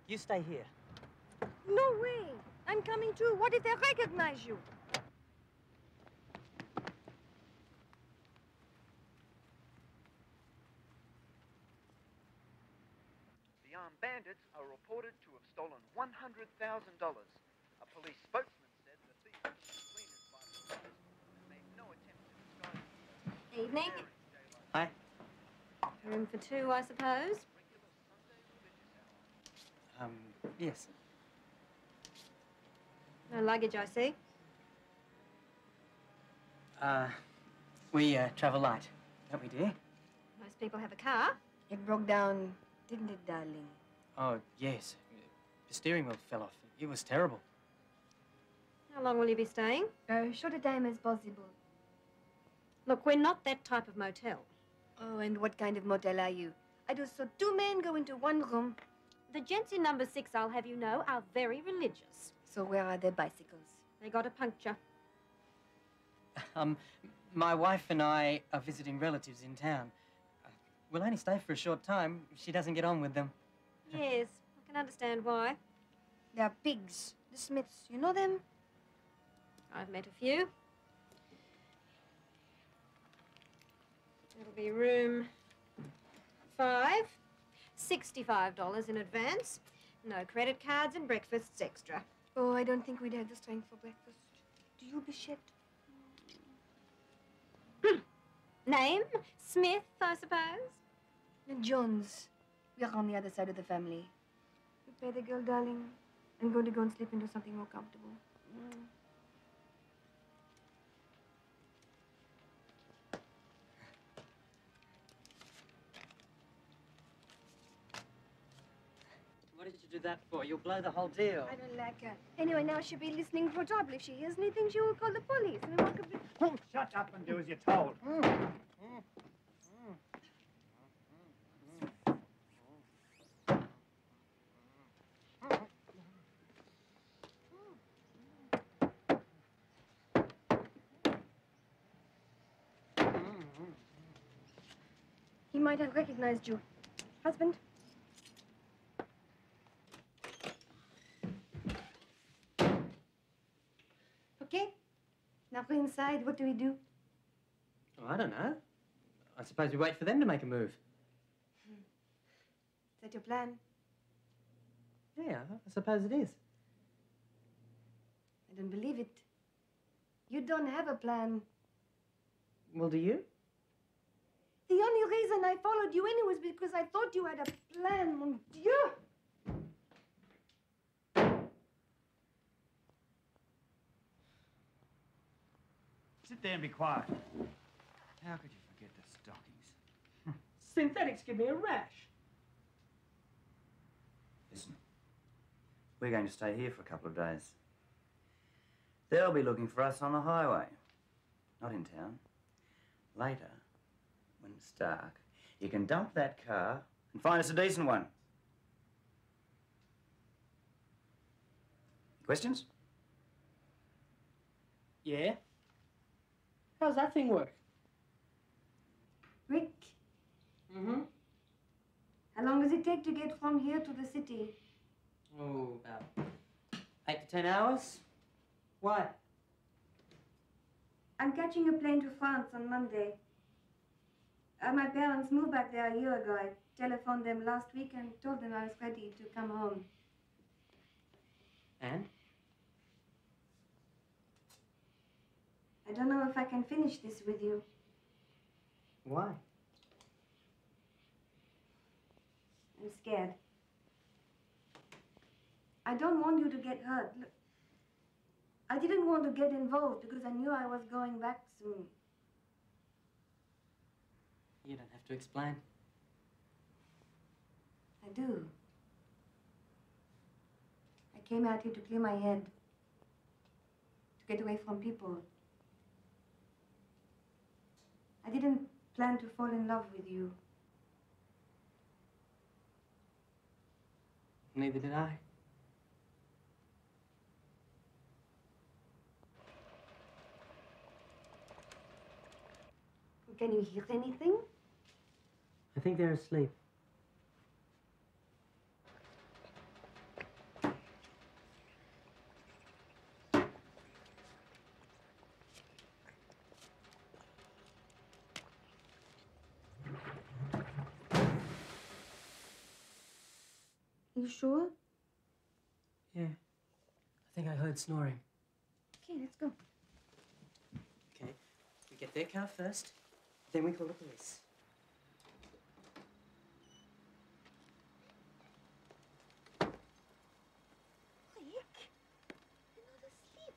You stay here. No way. I'm coming too. What if they recognize you? The armed bandits are reported to have stolen $100,000. A police spokesman said the thieves were cleaners by themselves and made no attempt to disguise Evening. Hi. Room for two, I suppose. Um, yes. No luggage, I see. Uh, We uh, travel light, don't we, dear? Most people have a car. It broke down, didn't it, darling? Oh, yes. The steering wheel fell off. It was terrible. How long will you be staying? Uh, short a time as possible. Look, we're not that type of motel. Oh, and what kind of motel are you? I just saw two men go into one room. The gents in number six, I'll have you know, are very religious. So where are their bicycles? They got a puncture. Um, my wife and I are visiting relatives in town. Uh, we'll only stay for a short time. She doesn't get on with them. Yes, I can understand why. They are pigs. The Smiths. You know them? I've met a few. It'll be room five. $65 in advance. No credit cards and breakfasts extra. Oh, I don't think we'd have the strength for breakfast. Do you, Bichette? Name? Smith, I suppose? Jones. We are on the other side of the family. You pay the girl, darling. I'm going to go and slip into something more comfortable. Did you do that for? You'll blow the whole deal. I don't like her. Anyway, now she'll be listening for trouble. If she hears anything, she will call the police. And what could be... Shut up and do as you're told. He might have recognized you. Husband? Okay. Now go inside. What do we do? Oh, I don't know. I suppose we wait for them to make a move. Hmm. Is that your plan? Yeah, I suppose it is. I don't believe it. You don't have a plan. Well, do you? The only reason I followed you in was because I thought you had a plan, mon Dieu! There and be quiet. How could you forget the stockings? Synthetics give me a rash. Listen, we're going to stay here for a couple of days. They'll be looking for us on the highway, not in town. Later, when it's dark, you can dump that car and find us a decent one. Questions? Yeah? How's that thing work? Rick, Mm-hmm. how long does it take to get from here to the city? Oh, about eight to ten hours. Why? I'm catching a plane to France on Monday. Uh, my parents moved back there a year ago. I telephoned them last week and told them I was ready to come home. And? I don't know if I can finish this with you. Why? I'm scared. I don't want you to get hurt. Look, I didn't want to get involved because I knew I was going back soon. You don't have to explain. I do. I came out here to clear my head, to get away from people. I didn't plan to fall in love with you. Neither did I. Can you hear anything? I think they're asleep. You sure? Yeah. I think I heard snoring. Okay, let's go. Okay. We get their car first, then we call the police. Rick, you're not asleep.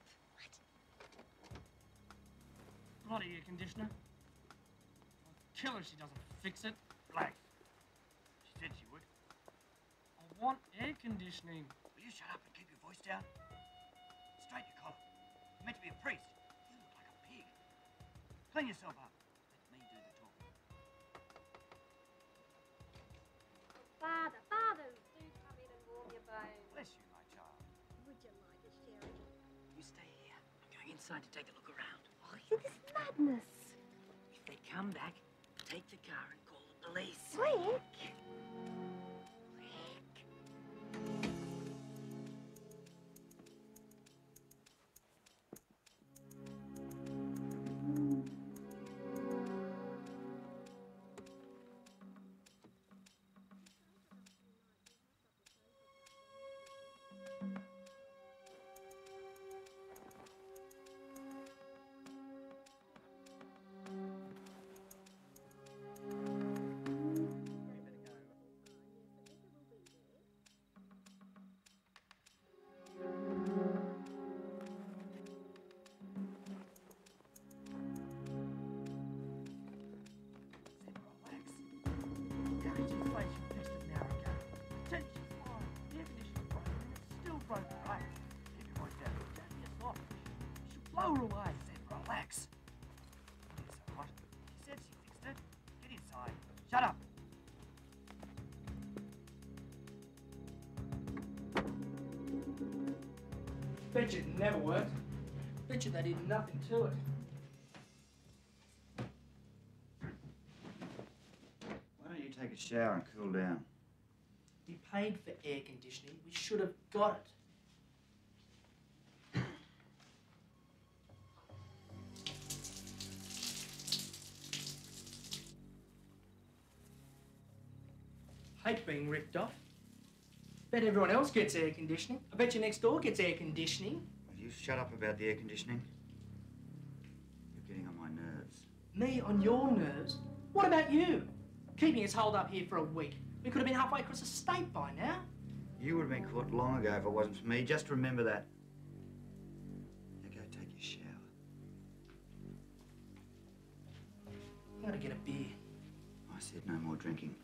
Not a air conditioner. kill her if she doesn't fix it. Blank. Want air conditioning. Will you shut up and keep your voice down? Straighten your collar. You're meant to be a priest. You look like a pig. Clean yourself up. Let me do the talking. Father, father, do come in and warm your bones. Oh, bless you, my child. Would you like a sherry? You stay here. I'm going inside to take a look around. Oh, this is madness. If they come back, take the car and call the police. Rick! She'll blow. Said relax. What is so hot? She said she fixed it. Get inside. Shut up. Bet you it never worked. Bet you they did nothing to it. Why don't you take a shower and cool down? You paid for air conditioning. We should have got it. Ripped off. Bet everyone else gets air conditioning. I bet your next door gets air conditioning. Will you shut up about the air conditioning? You're getting on my nerves. Me on your nerves? What about you? Keeping us holed up here for a week. We could have been halfway across the state by now. You would have been caught long ago if it wasn't for me. Just remember that. Now go take your shower. I'm gonna get a beer. I said no more drinking.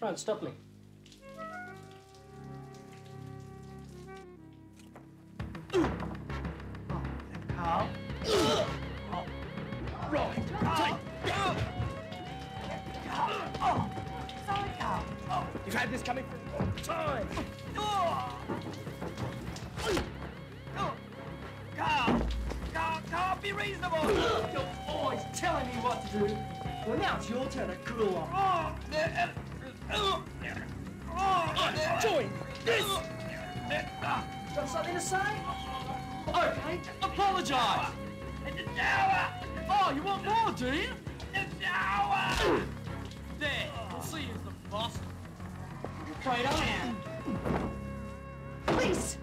Try and stop me. Join this. Got something to say? Okay, apologise. Oh, you want more, do you? The tower. There, we'll see you who's the boss. Wait on. Please!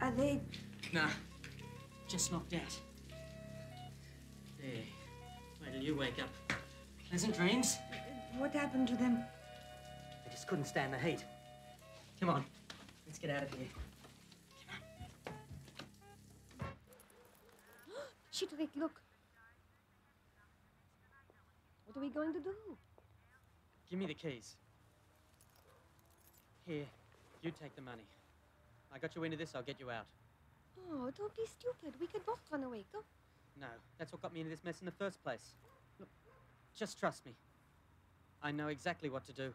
Are they... Nah, just knocked out. There. Wait till you wake up. Pleasant dreams. What happened to them? They just couldn't stand the heat. Come on, let's get out of here. Shit, Rick, look. What are we going to do? Give me the keys. Here, you take the money. I got you into this, I'll get you out. Oh, don't be stupid. We could both run away. Go. No, that's what got me into this mess in the first place. Look, just trust me. I know exactly what to do.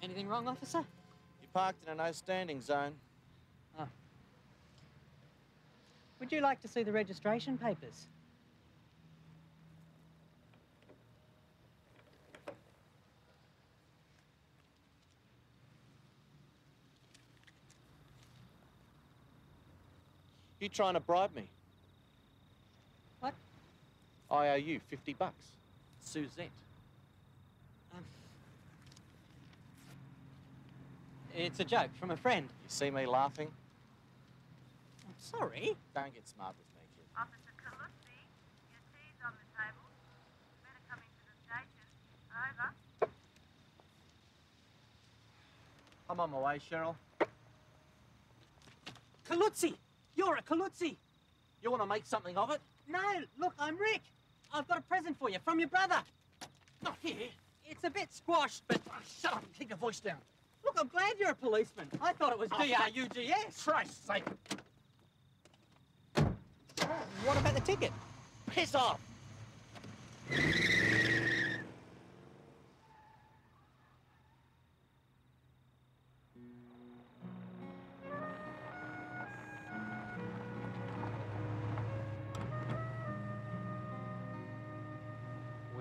Anything wrong, officer? You parked in a no standing zone. Oh. Would you like to see the registration papers? You trying to bribe me? What? I owe you 50 bucks. Suzette. Um, it's a joke from a friend. You see me laughing? I'm sorry. Don't get smart with me, kid. Officer Calusi, your tea's on the table. Better come into the station. Over. I'm on my way, Cheryl. Kalutsi! You're a Kalutzi! You want to make something of it? No, look, I'm Rick. I've got a present for you from your brother. Not here. It's a bit squashed, but Oh, shut up and keep your voice down. look, I'm glad you're a policeman. I thought it was Oh, D-R-U-G-S. Christ's sake. What about the ticket? Piss off.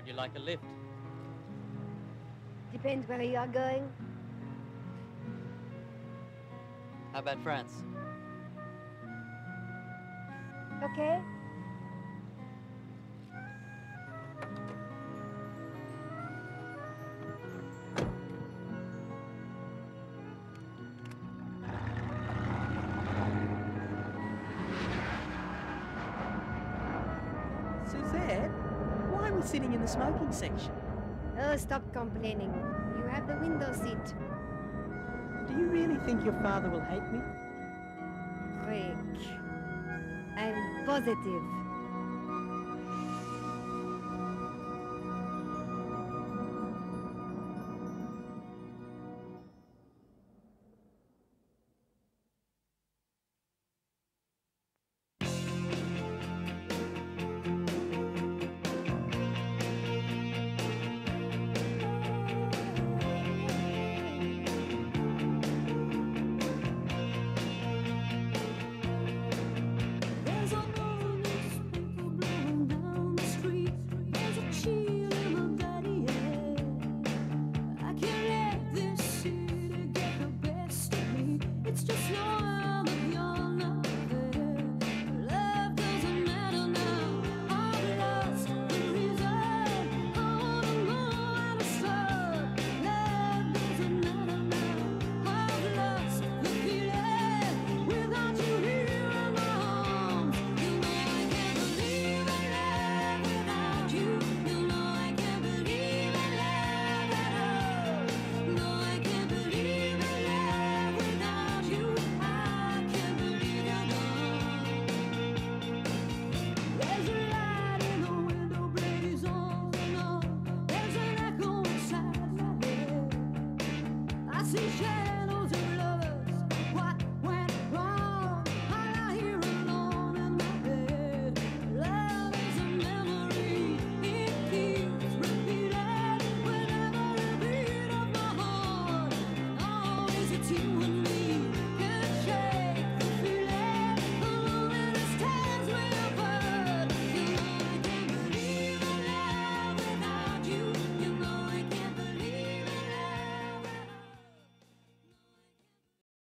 Would you like a lift? Depends where you are going. How about France? Okay? Smoking section? Oh, stop complaining. You have the window seat. Do you really think your father will hate me? Rick. I'm positive.